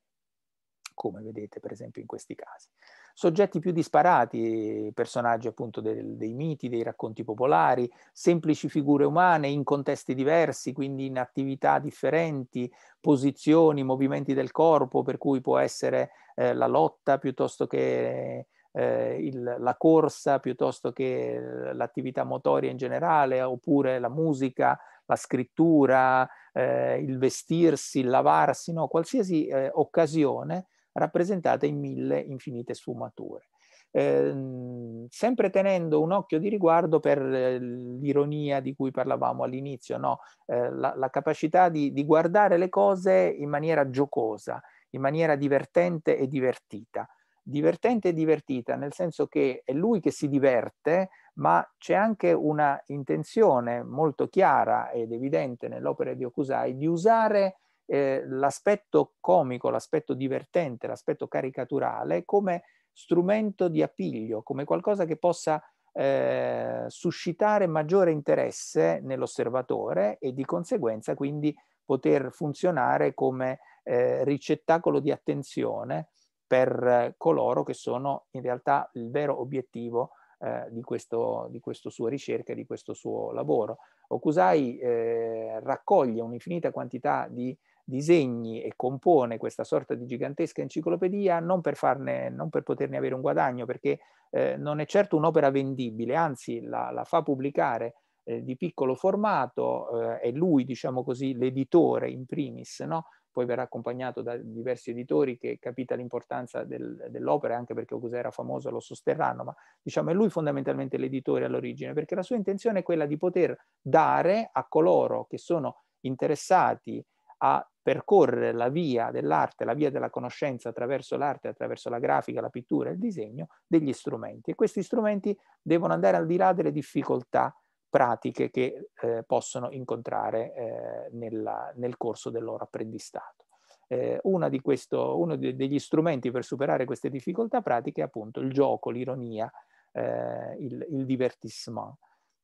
come vedete per esempio in questi casi. Soggetti più disparati, personaggi appunto del, dei miti, dei racconti popolari, semplici figure umane in contesti diversi, quindi in attività differenti, posizioni, movimenti del corpo, per cui può essere eh, la lotta piuttosto che eh, il, la corsa, piuttosto che l'attività motoria in generale, oppure la musica, la scrittura, eh, il vestirsi, il lavarsi, no? qualsiasi eh, occasione rappresentata in mille infinite sfumature. Eh, sempre tenendo un occhio di riguardo per eh, l'ironia di cui parlavamo all'inizio, no? eh, la, la, capacità di, di, guardare le cose in maniera giocosa, in maniera divertente e divertita. Divertente e divertita nel senso che è lui che si diverte, ma c'è anche una intenzione molto chiara ed evidente nell'opera di Okusai di usare eh, l'aspetto comico, l'aspetto divertente, l'aspetto caricaturale come strumento di appiglio, come qualcosa che possa eh, suscitare maggiore interesse nell'osservatore e di conseguenza quindi poter funzionare come eh, ricettacolo di attenzione per coloro che sono in realtà il vero obiettivo eh, di, questo, di questo suo ricerca, di questo suo lavoro. Okusai eh, raccoglie un'infinita quantità di disegni e compone questa sorta di gigantesca enciclopedia non per, farne, non per poterne avere un guadagno, perché eh, non è certo un'opera vendibile, anzi la, la fa pubblicare eh, di piccolo formato, eh, è lui, diciamo così, l'editore in primis, no? poi verrà accompagnato da diversi editori che capita l'importanza del, dell'opera, anche perché Okusei era famoso, lo sosterranno, ma diciamo è lui fondamentalmente l'editore all'origine, perché la sua intenzione è quella di poter dare a coloro che sono interessati a percorrere la via dell'arte, la via della conoscenza attraverso l'arte, attraverso la grafica, la pittura e il disegno, degli strumenti. E questi strumenti devono andare al di là delle difficoltà pratiche che eh, possono incontrare eh, nella, nel corso del loro apprendistato. Eh, questo, uno de, degli strumenti per superare queste difficoltà pratiche è appunto il gioco, l'ironia, eh, il, il divertissement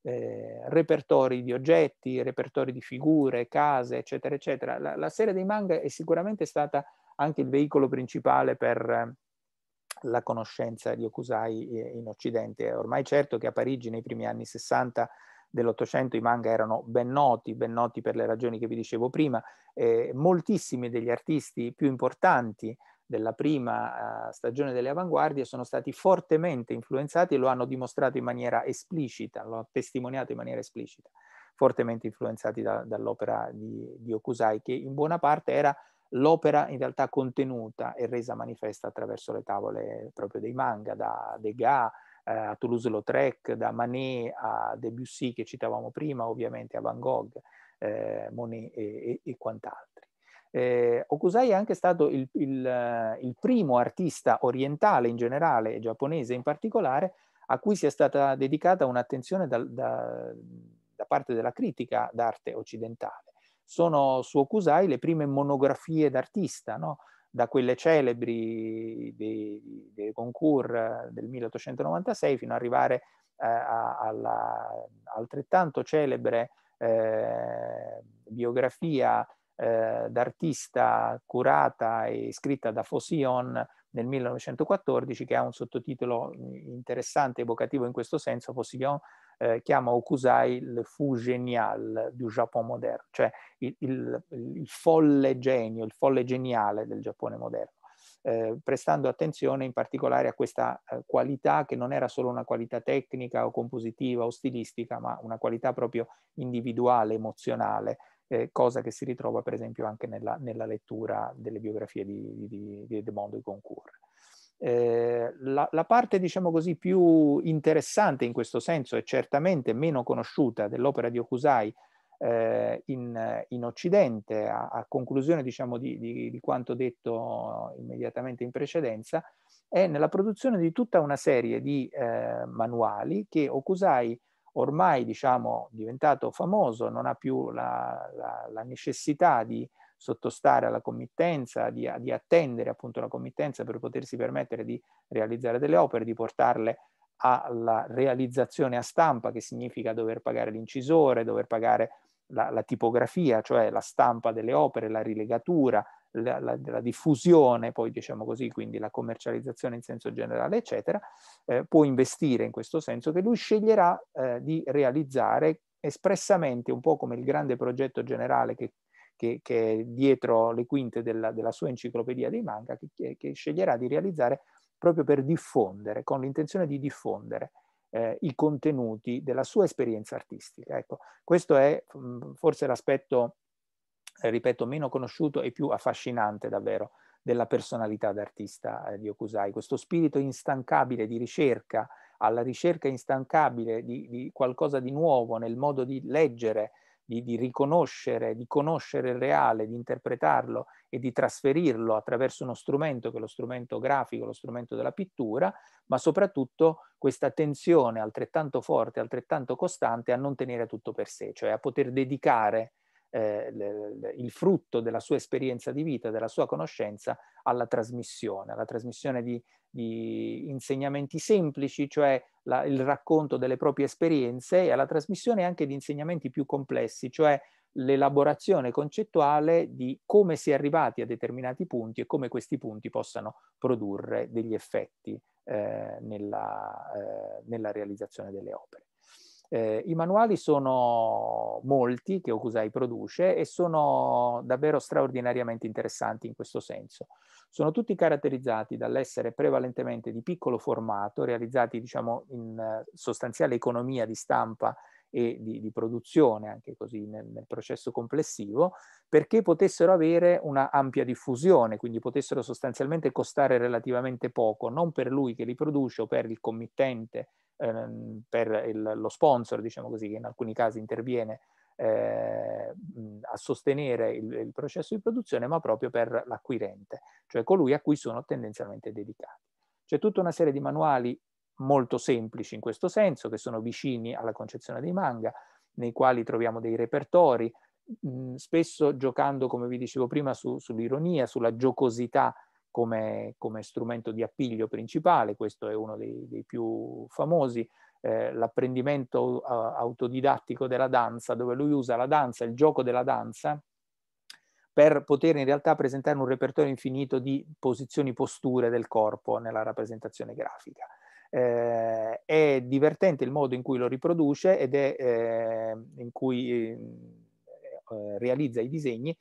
eh, repertori di oggetti, repertori di figure, case, eccetera, eccetera. La, la, serie dei manga è sicuramente stata anche il veicolo principale per eh, la conoscenza di Okusai eh, in Occidente. Ormai certo che a Parigi nei primi anni 60 dell'Ottocento i manga erano ben noti, ben noti per le ragioni che vi dicevo prima. Eh, moltissimi degli artisti più importanti della prima uh, stagione delle avanguardie sono stati fortemente influenzati e lo hanno dimostrato in maniera esplicita, lo hanno testimoniato in maniera esplicita, fortemente influenzati da, dall'opera di, di, Okusai, che in buona parte era l'opera in realtà contenuta e resa manifesta attraverso le tavole proprio dei manga, da Degas eh, a Toulouse-Lautrec, da Manet a Debussy che citavamo prima, ovviamente a Van Gogh, eh, Monet e, e, e quant'altro. Eh, Okusai è anche stato il, il, il, primo artista orientale in generale e giapponese in particolare a cui sia stata dedicata un'attenzione da, da, da parte della critica d'arte occidentale. Sono su Okusai le prime monografie d'artista, no? da quelle celebri dei, dei concours del 1896 fino ad arrivare eh, alla altrettanto celebre eh, biografia eh, d'artista curata e scritta da Faucillon nel 1914 che ha un sottotitolo interessante, evocativo in questo senso, Faucillon eh, chiama Okusai le fou génial du Japon moderno, cioè il, il, il, folle genio, il folle geniale del Giappone moderno. Eh, prestando attenzione in particolare a questa eh, qualità che non era solo una qualità tecnica o compositiva o stilistica, ma una qualità proprio individuale, emozionale, eh, cosa che si ritrova per esempio anche nella, nella lettura delle biografie di, di, di Edmond de Goncourt. Eh, la, la, parte, diciamo così, più interessante in questo senso e certamente meno conosciuta dell'opera di Okusai eh, in, in, Occidente, a, a conclusione diciamo, di, di, di, quanto detto immediatamente in precedenza, è nella produzione di tutta una serie di eh, manuali che Okusai ormai diciamo diventato famoso, non ha più la, la, la necessità di sottostare alla committenza, di, di, attendere appunto la committenza per potersi permettere di realizzare delle opere, di portarle alla realizzazione a stampa, che significa dover pagare l'incisore, dover pagare la, la tipografia, cioè la stampa delle opere, la rilegatura, la, la, la, diffusione, poi diciamo così, quindi la commercializzazione in senso generale, eccetera, eh, può investire in questo senso che lui sceglierà eh, di realizzare espressamente, un po' come il grande progetto generale che, che, che è dietro le quinte della, della, sua enciclopedia dei manga, che, che sceglierà di realizzare proprio per diffondere, con l'intenzione di diffondere eh, i contenuti della sua esperienza artistica. Ecco, questo è mh, forse l'aspetto ripeto, meno conosciuto e più affascinante davvero della personalità d'artista eh, di Okusai, questo spirito instancabile di ricerca, alla ricerca instancabile di, di qualcosa di nuovo nel modo di leggere, di, di, riconoscere, di conoscere il reale, di interpretarlo e di trasferirlo attraverso uno strumento che è lo strumento grafico, lo strumento della pittura, ma soprattutto questa tensione altrettanto forte, altrettanto costante a non tenere tutto per sé, cioè a poter dedicare eh, le, il frutto della sua esperienza di vita, della sua conoscenza alla trasmissione, alla trasmissione di, di insegnamenti semplici, cioè la, il racconto delle proprie esperienze e alla trasmissione anche di insegnamenti più complessi, cioè l'elaborazione concettuale di come si è arrivati a determinati punti e come questi punti possano produrre degli effetti eh, nella, eh, nella realizzazione delle opere. Eh, I manuali sono molti che Okusai produce e sono davvero straordinariamente interessanti in questo senso. Sono tutti caratterizzati dall'essere prevalentemente di piccolo formato, realizzati diciamo in uh, sostanziale economia di stampa e di, di produzione anche così nel, nel, processo complessivo, perché potessero avere una ampia diffusione, quindi potessero sostanzialmente costare relativamente poco, non per lui che li produce o per il committente ehm, per il, lo sponsor, diciamo così, che in alcuni casi interviene eh, a sostenere il, il, processo di produzione, ma proprio per l'acquirente, cioè colui a cui sono tendenzialmente dedicati. C'è tutta una serie di manuali molto semplici in questo senso, che sono vicini alla concezione dei manga, nei quali troviamo dei repertori, mh, spesso giocando, come vi dicevo prima, su, sull'ironia, sulla giocosità come, come, strumento di appiglio principale, questo è uno dei, dei più famosi, eh, l'apprendimento autodidattico della danza, dove lui usa la danza, il gioco della danza, per poter in realtà presentare un repertorio infinito di posizioni posture del corpo nella rappresentazione grafica. Eh, è divertente il modo in cui lo riproduce ed è eh, in cui eh, realizza i disegni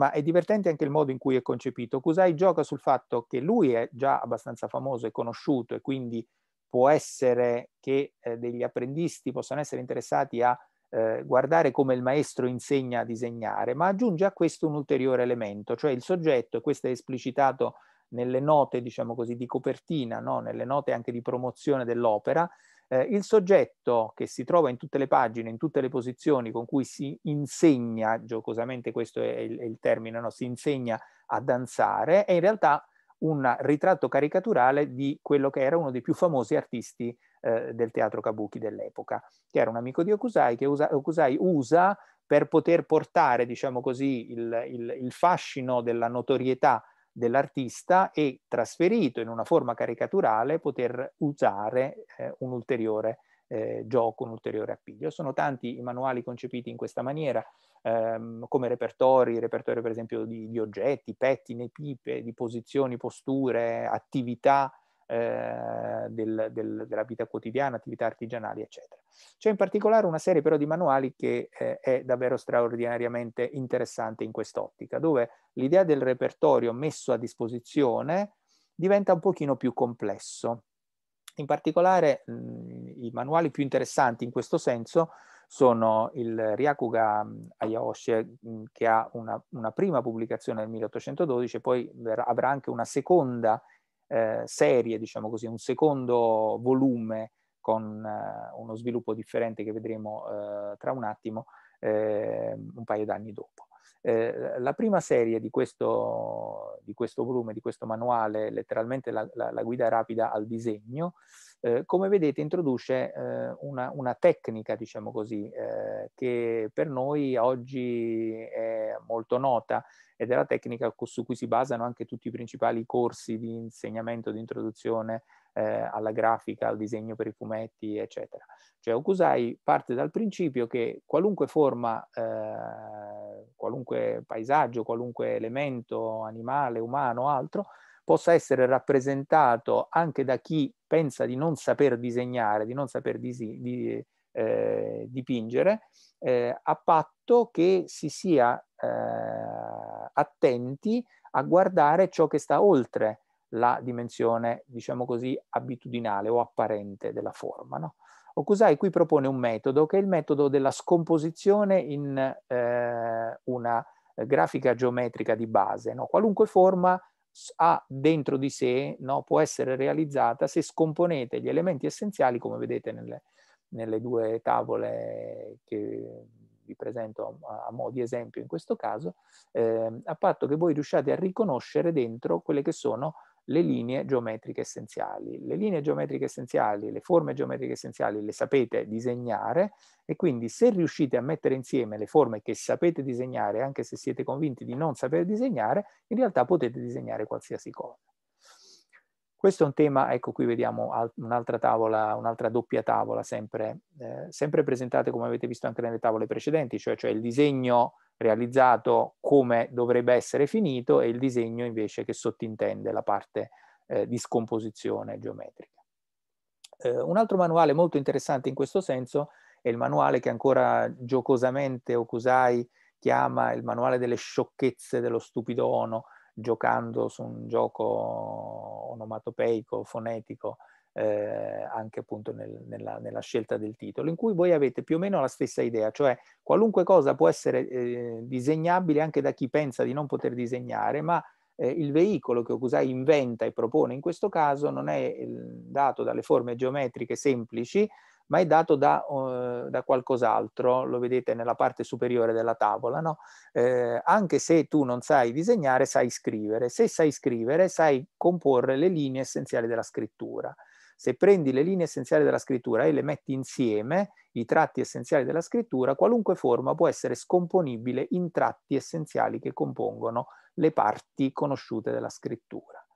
ma è divertente anche il modo in cui è concepito. Kusai gioca sul fatto che lui è già abbastanza famoso e conosciuto e quindi può essere che eh, degli apprendisti possano essere interessati a eh, guardare come il maestro insegna a disegnare, ma aggiunge a questo un ulteriore elemento, cioè il soggetto, e questo è esplicitato nelle note, diciamo così, di copertina, no? nelle note anche di promozione dell'opera, eh, il soggetto che si trova in tutte le pagine, in tutte le posizioni con cui si insegna, giocosamente questo è il, è il termine, no? si insegna a danzare, è in realtà un ritratto caricaturale di quello che era uno dei più famosi artisti eh, del teatro kabuki dell'epoca, che era un amico di Okusai, che usa, Okusai usa per poter portare, diciamo così, il, il, il fascino della notorietà dell'artista e trasferito in una forma caricaturale poter usare eh, un ulteriore eh, gioco, un ulteriore appiglio. Sono tanti i manuali concepiti in questa maniera, ehm, come repertori, repertori per esempio di, di oggetti, pettine, pipe, di posizioni, posture, attività, eh, del, del, della vita quotidiana, attività artigianali, eccetera. C'è in particolare una serie però di manuali che eh, è davvero straordinariamente interessante in quest'ottica, dove l'idea del repertorio messo a disposizione diventa un pochino più complesso. In particolare mh, i manuali più interessanti in questo senso sono il Ryakuga Ayaoshi che ha una, una, prima pubblicazione nel 1812 e poi avrà anche una seconda eh, serie, diciamo così, un secondo volume con eh, uno sviluppo differente che vedremo eh, tra un attimo, eh, un paio d'anni dopo. Eh, la prima serie di questo, di questo, volume, di questo manuale, letteralmente la, la, la guida rapida al disegno, eh, come vedete introduce eh, una, una, tecnica, diciamo così, eh, che per noi oggi è molto nota ed è la tecnica su cui si basano anche tutti i principali corsi di insegnamento, di introduzione eh, alla grafica, al disegno per i fumetti, eccetera. Cioè Okusai parte dal principio che qualunque forma, eh, qualunque paesaggio, qualunque elemento animale, umano altro, possa essere rappresentato anche da chi pensa di non saper disegnare, di non saper disi, di, eh, dipingere, eh, a patto che si sia eh, attenti a guardare ciò che sta oltre la dimensione, diciamo così, abitudinale o apparente della forma. No? Okusai qui propone un metodo che è il metodo della scomposizione in eh, una grafica geometrica di base. No? Qualunque forma ha dentro di sé, no? può essere realizzata se scomponete gli elementi essenziali, come vedete nelle, nelle due tavole che vi presento a, mo' di esempio in questo caso, eh, a patto che voi riusciate a riconoscere dentro quelle che sono le linee geometriche essenziali. Le linee geometriche essenziali, le forme geometriche essenziali le sapete disegnare e quindi se riuscite a mettere insieme le forme che sapete disegnare, anche se siete convinti di non saper disegnare, in realtà potete disegnare qualsiasi cosa. Questo è un tema, ecco qui vediamo un'altra tavola, un'altra doppia tavola, sempre, eh, sempre presentate come avete visto anche nelle tavole precedenti, cioè, cioè il disegno realizzato come dovrebbe essere finito e il disegno invece che sottintende la parte eh, di scomposizione geometrica. Eh, un altro manuale molto interessante in questo senso è il manuale che ancora giocosamente Okusai chiama il manuale delle sciocchezze dello stupido Ono, giocando su un gioco onomatopeico, fonetico, eh, anche appunto nel, nella, nella, scelta del titolo, in cui voi avete più o meno la stessa idea, cioè qualunque cosa può essere eh, disegnabile anche da chi pensa di non poter disegnare, ma eh, il veicolo che Okusai inventa e propone in questo caso non è dato dalle forme geometriche semplici, ma è dato da, uh, da qualcos'altro, lo vedete nella parte superiore della tavola, no? eh, anche se tu non sai disegnare, sai scrivere. Se sai scrivere, sai comporre le linee essenziali della scrittura. Se prendi le linee essenziali della scrittura e le metti insieme, i tratti essenziali della scrittura, qualunque forma può essere scomponibile in tratti essenziali che compongono le parti conosciute della scrittura.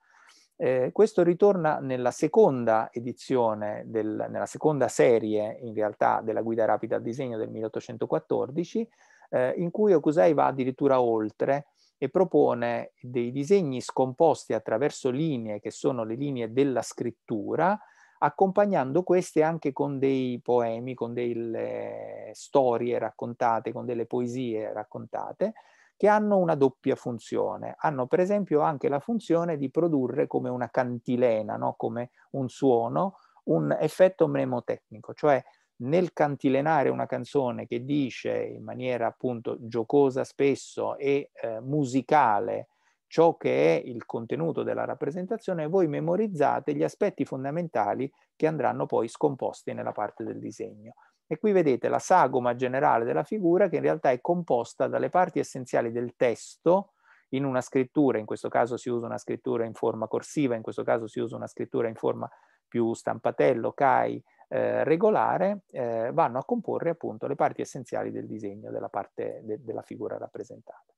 Eh, questo ritorna nella seconda edizione, del, nella seconda serie in realtà della guida rapida al disegno del 1814, eh, in cui Okusei va addirittura oltre e propone dei disegni scomposti attraverso linee che sono le linee della scrittura, accompagnando queste anche con dei poemi, con delle storie raccontate, con delle poesie raccontate, che hanno una doppia funzione. Hanno per esempio anche la funzione di produrre come una cantilena, no? come un suono, un effetto mnemotecnico, cioè nel cantilenare una canzone che dice in maniera appunto giocosa spesso e eh, musicale ciò che è il contenuto della rappresentazione, voi memorizzate gli aspetti fondamentali che andranno poi scomposti nella parte del disegno. E qui vedete la sagoma generale della figura che in realtà è composta dalle parti essenziali del testo in una scrittura, in questo caso si usa una scrittura in forma corsiva, in questo caso si usa una scrittura in forma più stampatello, CAI, eh, regolare, eh, vanno a comporre appunto le parti essenziali del disegno, della parte de della figura rappresentata.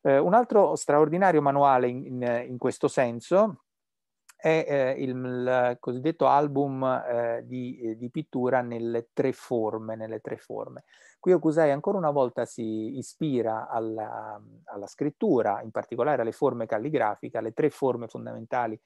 Eh, un altro straordinario manuale in, in, in questo senso è eh, il, il, cosiddetto album eh, di, eh, di, pittura nelle tre forme, nelle tre forme. Qui Okusei ancora una volta si ispira alla, alla, scrittura, in particolare alle forme calligrafiche, alle tre forme fondamentali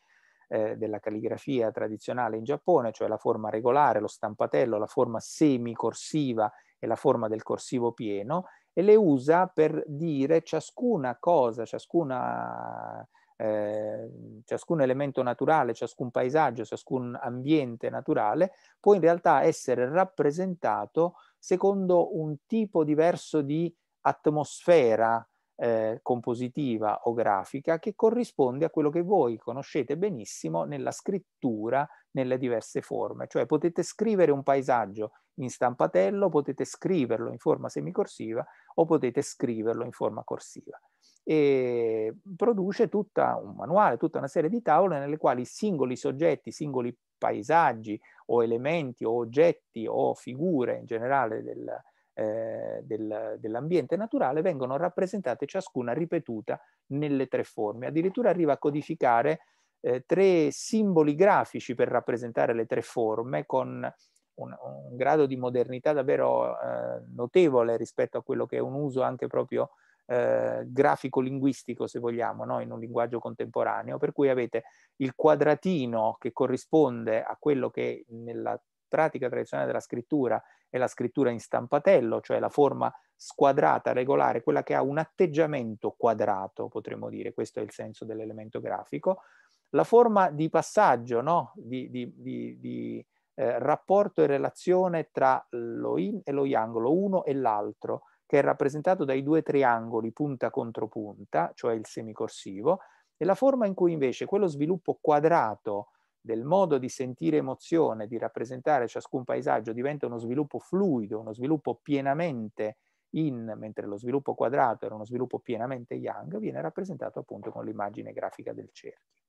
eh, della calligrafia tradizionale in Giappone, cioè la forma regolare, lo stampatello, la forma semicorsiva e la forma del corsivo pieno, e le usa per dire ciascuna cosa, ciascuna eh, ciascun elemento naturale, ciascun paesaggio, ciascun ambiente naturale può in realtà essere rappresentato secondo un tipo diverso di atmosfera eh, compositiva o grafica che corrisponde a quello che voi conoscete benissimo nella scrittura nelle diverse forme. Cioè potete scrivere un paesaggio in stampatello, potete scriverlo in forma semicorsiva o potete scriverlo in forma corsiva. E produce tutta un manuale, tutta una serie di tavole nelle quali singoli soggetti, singoli paesaggi o elementi o oggetti o figure in generale del, eh, del, dell'ambiente naturale vengono rappresentate ciascuna ripetuta nelle tre forme. Addirittura arriva a codificare eh, tre simboli grafici per rappresentare le tre forme con un, un grado di modernità davvero eh, notevole rispetto a quello che è un uso anche proprio eh, grafico-linguistico, se vogliamo, no? in un linguaggio contemporaneo, per cui avete il quadratino che corrisponde a quello che nella pratica tradizionale della scrittura è la scrittura in stampatello, cioè la forma squadrata, regolare, quella che ha un atteggiamento quadrato, potremmo dire, questo è il senso dell'elemento grafico. La forma di passaggio, no? di, di, di, di eh, rapporto e relazione tra lo yin e lo yang, lo uno e l'altro, che è rappresentato dai due triangoli punta contro punta, cioè il semicorsivo, e la forma in cui invece quello sviluppo quadrato del modo di sentire emozione, di rappresentare ciascun paesaggio diventa uno sviluppo fluido, uno sviluppo pienamente in, mentre lo sviluppo quadrato era uno sviluppo pienamente yang, viene rappresentato appunto con l'immagine grafica del cerchio.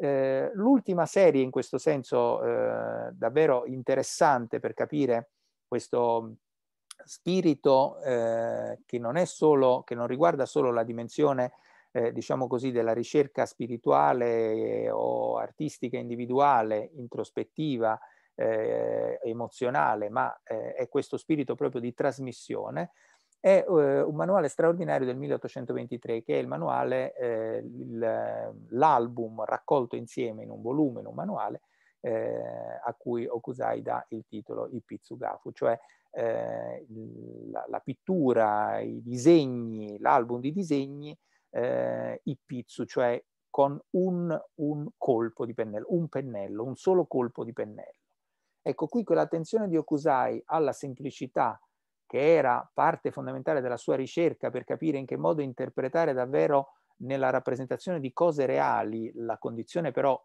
Eh, l'ultima serie in questo senso eh, davvero interessante per capire questo spirito eh, che non è solo, che non riguarda solo la dimensione eh, diciamo così, della ricerca spirituale o artistica individuale, introspettiva, eh, emozionale, ma eh, è questo spirito proprio di trasmissione, è eh, un manuale straordinario del 1823 che è il manuale, eh, l'album raccolto insieme in un volume, in un manuale, eh, a cui Okusai dà il titolo Ipitsugafu, cioè eh, la, la, pittura, i disegni, l'album di disegni eh, Ipitsu, cioè con un, un colpo di pennello, un pennello, un solo colpo di pennello. Ecco qui quell'attenzione di Okusai alla semplicità che era parte fondamentale della sua ricerca per capire in che modo interpretare davvero nella rappresentazione di cose reali la condizione però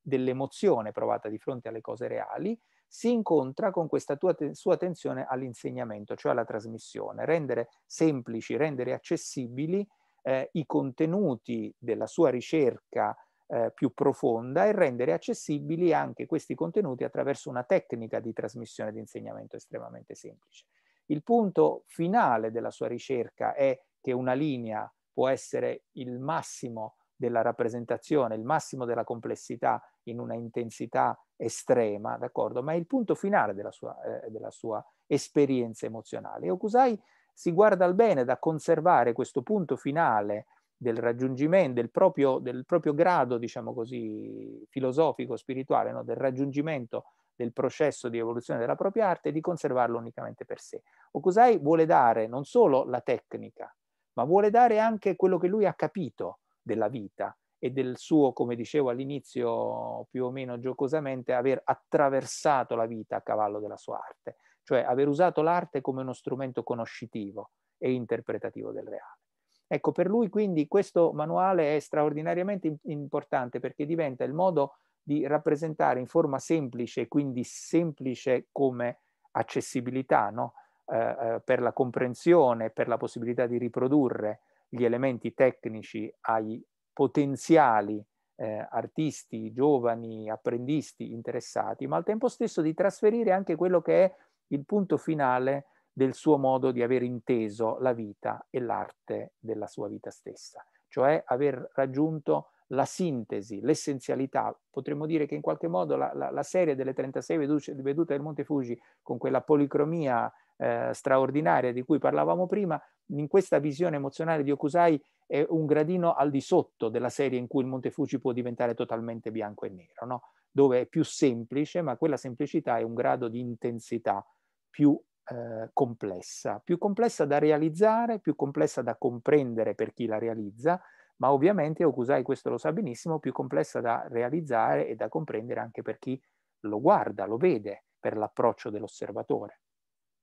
dell'emozione provata di fronte alle cose reali, si incontra con questa te sua attenzione all'insegnamento, cioè alla trasmissione, rendere semplici, rendere accessibili eh, i contenuti della sua ricerca eh, più profonda e rendere accessibili anche questi contenuti attraverso una tecnica di trasmissione di insegnamento estremamente semplice. Il punto finale della sua ricerca è che una linea può essere il massimo della rappresentazione, il massimo della complessità in una intensità estrema, d'accordo? Ma è il punto finale della sua, eh, della sua esperienza emozionale. E Okusai si guarda al bene da conservare questo punto finale del raggiungimento, del proprio, del proprio grado, diciamo così, filosofico, spirituale, no? del raggiungimento del processo di evoluzione della propria arte e di conservarlo unicamente per sé. Okusai vuole dare non solo la tecnica, ma vuole dare anche quello che lui ha capito della vita e del suo, come dicevo all'inizio più o meno giocosamente, aver attraversato la vita a cavallo della sua arte cioè aver usato l'arte come uno strumento conoscitivo e interpretativo del reale. Ecco, per lui quindi questo manuale è straordinariamente importante perché diventa il modo di rappresentare in forma semplice, quindi semplice come accessibilità, no? eh, eh, per la comprensione, per la possibilità di riprodurre gli elementi tecnici ai potenziali eh, artisti, giovani, apprendisti interessati, ma al tempo stesso di trasferire anche quello che è il punto finale del suo modo di aver inteso la vita e l'arte della sua vita stessa, cioè aver raggiunto la sintesi, l'essenzialità. Potremmo dire che in qualche modo la, la, la serie delle 36 vedute, vedute del Monte Fuji, con quella policromia eh, straordinaria di cui parlavamo prima, in questa visione emozionale di Okusai è un gradino al di sotto della serie in cui il Monte Fuji può diventare totalmente bianco e nero, no? Dove è più semplice, ma quella semplicità è un grado di intensità più eh, complessa, più complessa da realizzare, più complessa da comprendere per chi la realizza, ma ovviamente Okusai questo lo sa benissimo, più complessa da realizzare e da comprendere anche per chi lo guarda, lo vede, per l'approccio dell'osservatore.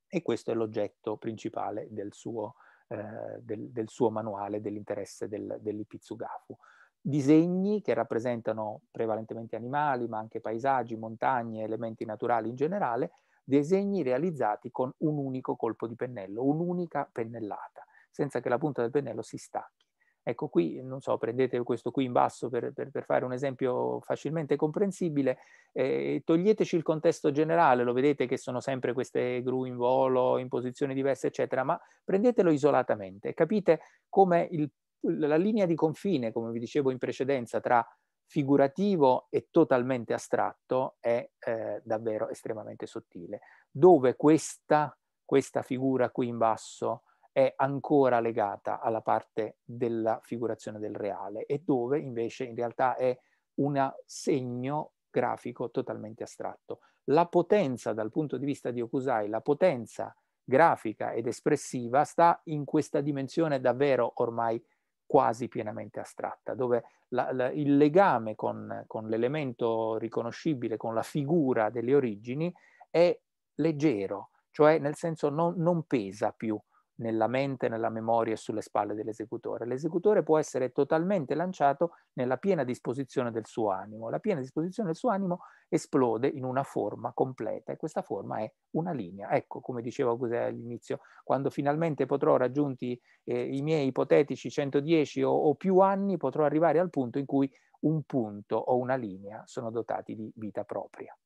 E questo è l'oggetto principale del suo, eh, del, del, suo manuale dell'interesse del, dell'Ipitsugafu. Disegni che rappresentano prevalentemente animali, ma anche paesaggi, montagne, elementi naturali in generale, disegni realizzati con un unico colpo di pennello, un'unica pennellata, senza che la punta del pennello si stacchi. Ecco qui, non so, prendete questo qui in basso per, per, per fare un esempio facilmente comprensibile, eh, toglieteci il contesto generale, lo vedete che sono sempre queste gru in volo, in posizioni diverse, eccetera, ma prendetelo isolatamente capite come il, la linea di confine, come vi dicevo in precedenza, tra figurativo e totalmente astratto è eh, davvero estremamente sottile, dove questa, questa figura qui in basso è ancora legata alla parte della figurazione del reale e dove invece in realtà è un segno grafico totalmente astratto. La potenza dal punto di vista di Okusai, la potenza grafica ed espressiva sta in questa dimensione davvero ormai quasi pienamente astratta, dove la, la, il legame con, con l'elemento riconoscibile, con la figura delle origini, è leggero, cioè nel senso non, non pesa più nella mente, nella memoria e sulle spalle dell'esecutore. L'esecutore può essere totalmente lanciato nella piena disposizione del suo animo. La piena disposizione del suo animo esplode in una forma completa e questa forma è una linea. Ecco, come dicevo all'inizio, quando finalmente potrò raggiunti eh, i miei ipotetici 110 o, o più anni, potrò arrivare al punto in cui un punto o una linea sono dotati di vita propria.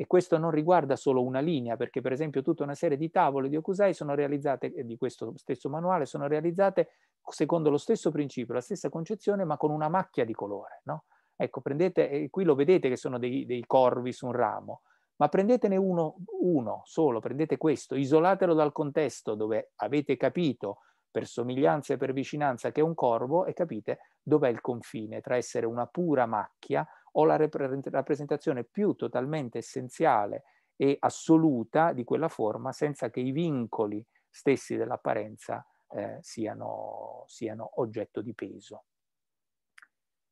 E questo non riguarda solo una linea, perché per esempio tutta una serie di tavole di Okusai sono realizzate, eh, di questo stesso manuale, sono realizzate secondo lo stesso principio, la stessa concezione, ma con una macchia di colore. No? Ecco, prendete, qui lo vedete che sono dei, dei corvi su un ramo, ma prendetene uno, uno solo, prendete questo, isolatelo dal contesto dove avete capito per somiglianza e per vicinanza che è un corvo e capite dov'è il confine tra essere una pura macchia o la rappresentazione più totalmente essenziale e assoluta di quella forma senza che i vincoli stessi dell'apparenza eh, siano, siano, oggetto di peso.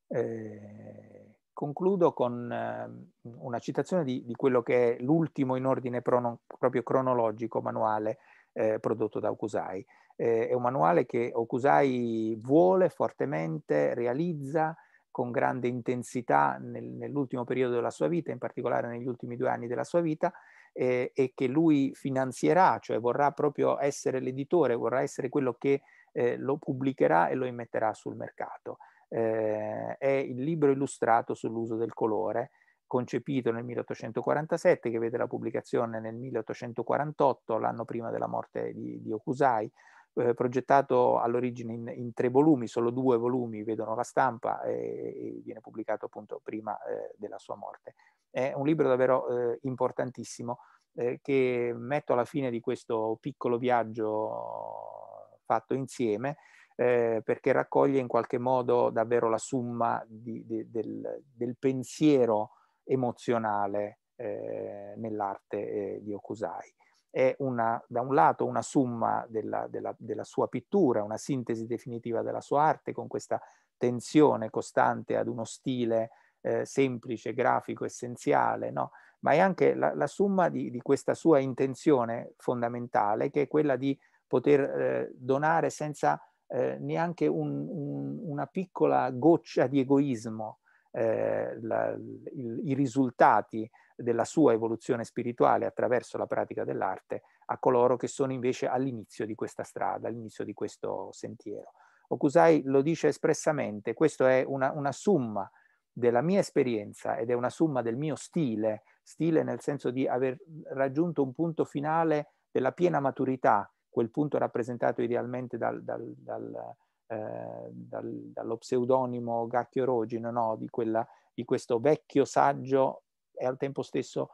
Eh, concludo con eh, una citazione di, di, quello che è l'ultimo in ordine prono, proprio cronologico manuale eh, prodotto da Okusai. Eh, è un manuale che Okusai vuole fortemente, realizza, con grande intensità nel, nell'ultimo periodo della sua vita, in particolare negli ultimi due anni della sua vita, eh, e che lui finanzierà, cioè vorrà proprio essere l'editore, vorrà essere quello che eh, lo pubblicherà e lo immetterà sul mercato. Eh, è il libro illustrato sull'uso del colore, concepito nel 1847, che vede la pubblicazione nel 1848, l'anno prima della morte di, di Okusai, eh, progettato all'origine in, in, tre volumi, solo due volumi vedono la stampa e, e viene pubblicato appunto prima eh, della sua morte. È un libro davvero eh, importantissimo eh, che metto alla fine di questo piccolo viaggio fatto insieme eh, perché raccoglie in qualche modo davvero la summa di, di, del, del, pensiero emozionale eh, nell'arte di Okusai è una, da un lato una summa della, della, della, sua pittura, una sintesi definitiva della sua arte con questa tensione costante ad uno stile eh, semplice, grafico, essenziale, no? ma è anche la, la summa di, di, questa sua intenzione fondamentale che è quella di poter eh, donare senza eh, neanche un, un, una piccola goccia di egoismo eh, la, il, i risultati della sua evoluzione spirituale attraverso la pratica dell'arte a coloro che sono invece all'inizio di questa strada, all'inizio di questo sentiero. Okusai lo dice espressamente, questo è una, una summa della mia esperienza ed è una summa del mio stile, stile nel senso di aver raggiunto un punto finale della piena maturità, quel punto rappresentato idealmente dal, dal, dal, eh, dallo pseudonimo Gacchio Rogino, no? di, quella, di questo vecchio saggio e al tempo stesso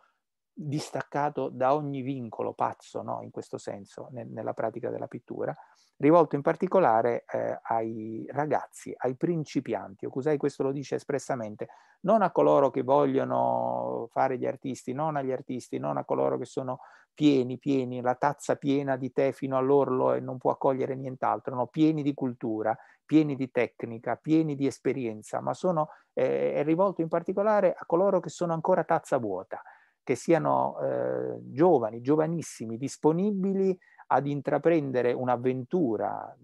distaccato da ogni vincolo pazzo, no? in questo senso, nel, nella pratica della pittura, rivolto in particolare eh, ai ragazzi, ai principianti. Okusai questo lo dice espressamente, non a coloro che vogliono fare gli artisti, non agli artisti, non a coloro che sono pieni, pieni, la tazza piena di tè fino all'orlo e non può accogliere nient'altro, no? pieni di cultura, pieni di tecnica, pieni di esperienza, ma sono, eh, è rivolto in particolare a coloro che sono ancora tazza vuota, che siano eh, giovani, giovanissimi, disponibili ad intraprendere un'avventura,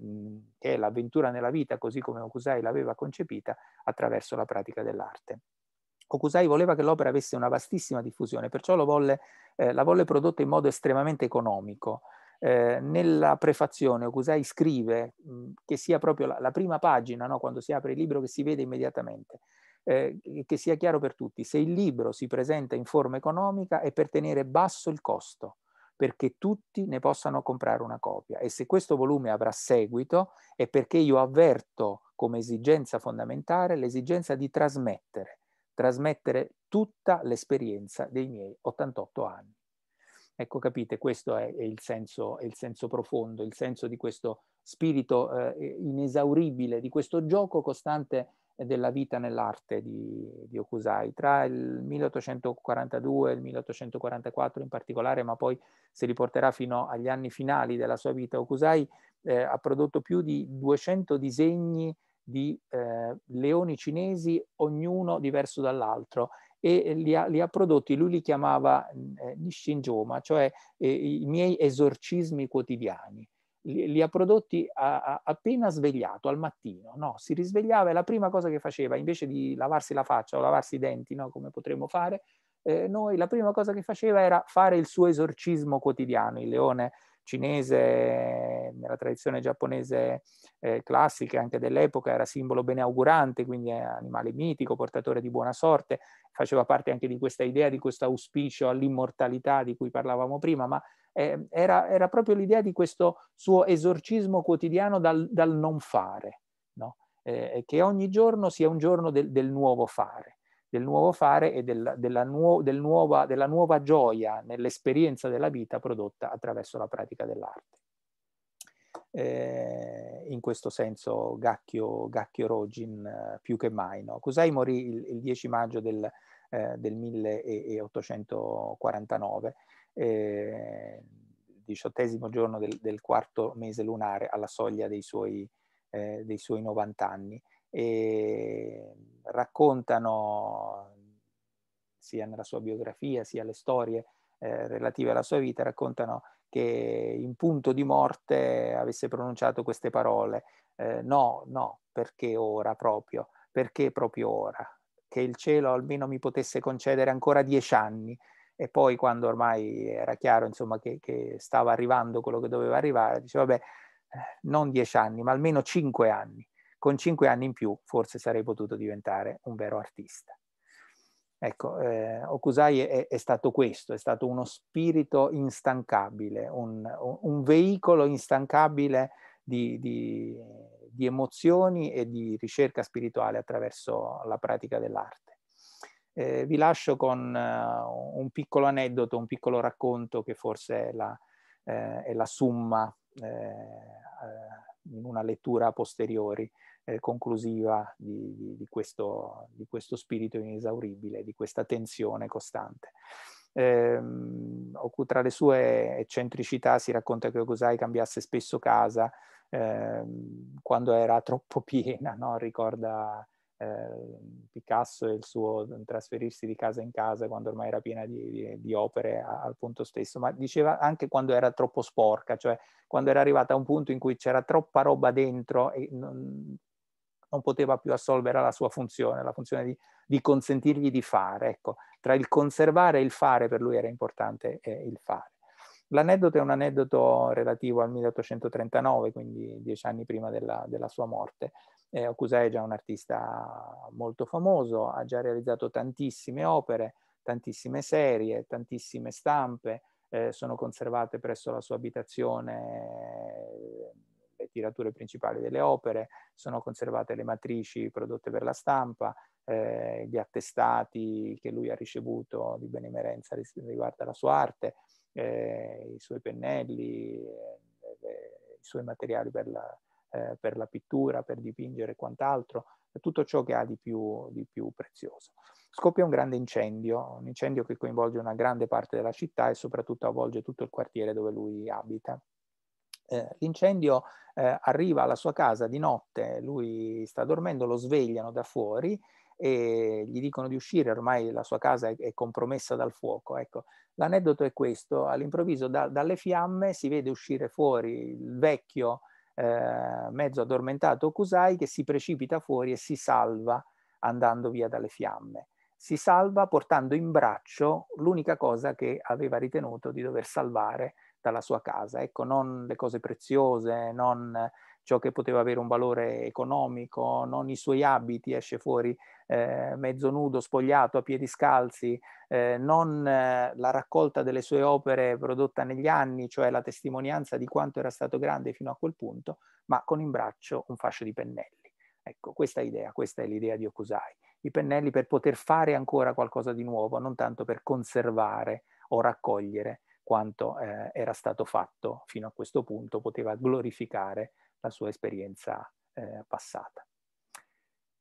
che è l'avventura nella vita, così come Okusai l'aveva concepita, attraverso la pratica dell'arte. Okusai voleva che l'opera avesse una vastissima diffusione, perciò volle, eh, la volle prodotta in modo estremamente economico. Eh, nella prefazione Okusai scrive mh, che sia proprio la, la prima pagina, no? quando si apre il libro, che si vede immediatamente, eh, che sia chiaro per tutti, se il libro si presenta in forma economica è per tenere basso il costo, perché tutti ne possano comprare una copia e se questo volume avrà seguito è perché io avverto come esigenza fondamentale l'esigenza di trasmettere, trasmettere tutta l'esperienza dei miei 88 anni. Ecco, capite, questo è, il, senso, è il, senso, profondo, il senso di questo spirito eh, inesauribile, di questo gioco costante della vita nell'arte di, di, Okusai. Tra il 1842 e il 1844 in particolare, ma poi si riporterà fino agli anni finali della sua vita, Okusai eh, ha prodotto più di 200 disegni di eh, leoni cinesi, ognuno diverso dall'altro, e li ha, li ha, prodotti, lui li chiamava eh, Nishinjoma, cioè eh, i miei esorcismi quotidiani li, li ha prodotti a, a, appena svegliato, al mattino, no? Si risvegliava e la prima cosa che faceva, invece di lavarsi la faccia o lavarsi i denti, no? Come potremmo fare, eh, noi la prima cosa che faceva era fare il suo esorcismo quotidiano, il leone cinese nella tradizione giapponese eh, classica anche dell'epoca era simbolo beneaugurante, quindi animale mitico, portatore di buona sorte, faceva parte anche di questa idea, di questo auspicio all'immortalità di cui parlavamo prima, ma eh, era, era, proprio l'idea di questo suo esorcismo quotidiano dal, dal non fare, no? eh, che ogni giorno sia un giorno del, del nuovo fare del nuovo fare e del, della, nuo, del nuova, della nuova gioia nell'esperienza della vita prodotta attraverso la pratica dell'arte. Eh, in questo senso Gacchio, Gacchio Rogin eh, più che mai. No? Kusai morì il, il 10 maggio del, eh, del 1849 eh, diciottesimo giorno del, del, quarto mese lunare alla soglia dei suoi, eh, dei suoi 90 anni. E raccontano sia nella sua biografia sia le storie eh, relative alla sua vita, raccontano che in punto di morte avesse pronunciato queste parole, eh, no, no, perché ora proprio, perché proprio ora, che il cielo almeno mi potesse concedere ancora dieci anni, e poi quando ormai era chiaro insomma, che, che, stava arrivando quello che doveva arrivare, diceva vabbè, eh, non dieci anni, ma almeno cinque anni. Con cinque anni in più forse sarei potuto diventare un vero artista. Ecco, eh, Okusai è, è, stato questo, è stato uno spirito instancabile, un, un veicolo instancabile di, di, di emozioni e di ricerca spirituale attraverso la pratica dell'arte. Eh, vi lascio con uh, un piccolo aneddoto, un piccolo racconto che forse è la, eh, è la summa eh, eh, in una lettura a posteriori eh, conclusiva di, di, di, questo, di, questo, spirito inesauribile, di questa tensione costante. Eh, tra le sue eccentricità si racconta che Okusai cambiasse spesso casa eh, quando era troppo piena, no? ricorda Picasso e il suo trasferirsi di casa in casa quando ormai era piena di, di, di, opere al punto stesso, ma diceva anche quando era troppo sporca, cioè quando era arrivata a un punto in cui c'era troppa roba dentro e non, non poteva più assolvere la sua funzione, la funzione di, di, consentirgli di fare. Ecco, tra il conservare e il fare per lui era importante eh, il fare. L'aneddoto è un aneddoto relativo al 1839, quindi dieci anni prima della, della sua morte, eh, Okusai è già un artista molto famoso, ha già realizzato tantissime opere, tantissime serie, tantissime stampe, eh, sono conservate presso la sua abitazione le tirature principali delle opere, sono conservate le matrici prodotte per la stampa, eh, gli attestati che lui ha ricevuto di benemerenza riguardo alla sua arte, eh, i suoi pennelli, eh, i suoi materiali per la, eh, per la pittura, per dipingere e quant'altro, tutto ciò che ha di più, di più prezioso. Scoppia un grande incendio, un incendio che coinvolge una grande parte della città e soprattutto avvolge tutto il quartiere dove lui abita. Eh, l'incendio eh, arriva alla sua casa di notte, lui sta dormendo, lo svegliano da fuori e gli dicono di uscire, ormai la sua casa è, è compromessa dal fuoco. Ecco, l'aneddoto è questo, all'improvviso da, dalle fiamme si vede uscire fuori il vecchio eh, mezzo addormentato Kusai che si precipita fuori e si salva andando via dalle fiamme. Si salva portando in braccio l'unica cosa che aveva ritenuto di dover salvare dalla sua casa. Ecco, non le cose preziose, non ciò che poteva avere un valore economico, non i suoi abiti, esce fuori eh, mezzo nudo, spogliato, a piedi scalzi, eh, non eh, la raccolta delle sue opere prodotta negli anni, cioè la testimonianza di quanto era stato grande fino a quel punto, ma con in braccio un fascio di pennelli. Ecco, questa idea, questa è l'idea di Okusai. I pennelli per poter fare ancora qualcosa di nuovo, non tanto per conservare o raccogliere quanto eh, era stato fatto fino a questo punto, poteva glorificare la sua esperienza eh, passata.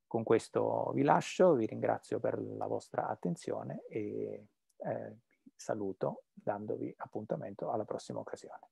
Con questo vi lascio, vi ringrazio per la vostra attenzione e eh, saluto dandovi appuntamento alla prossima occasione.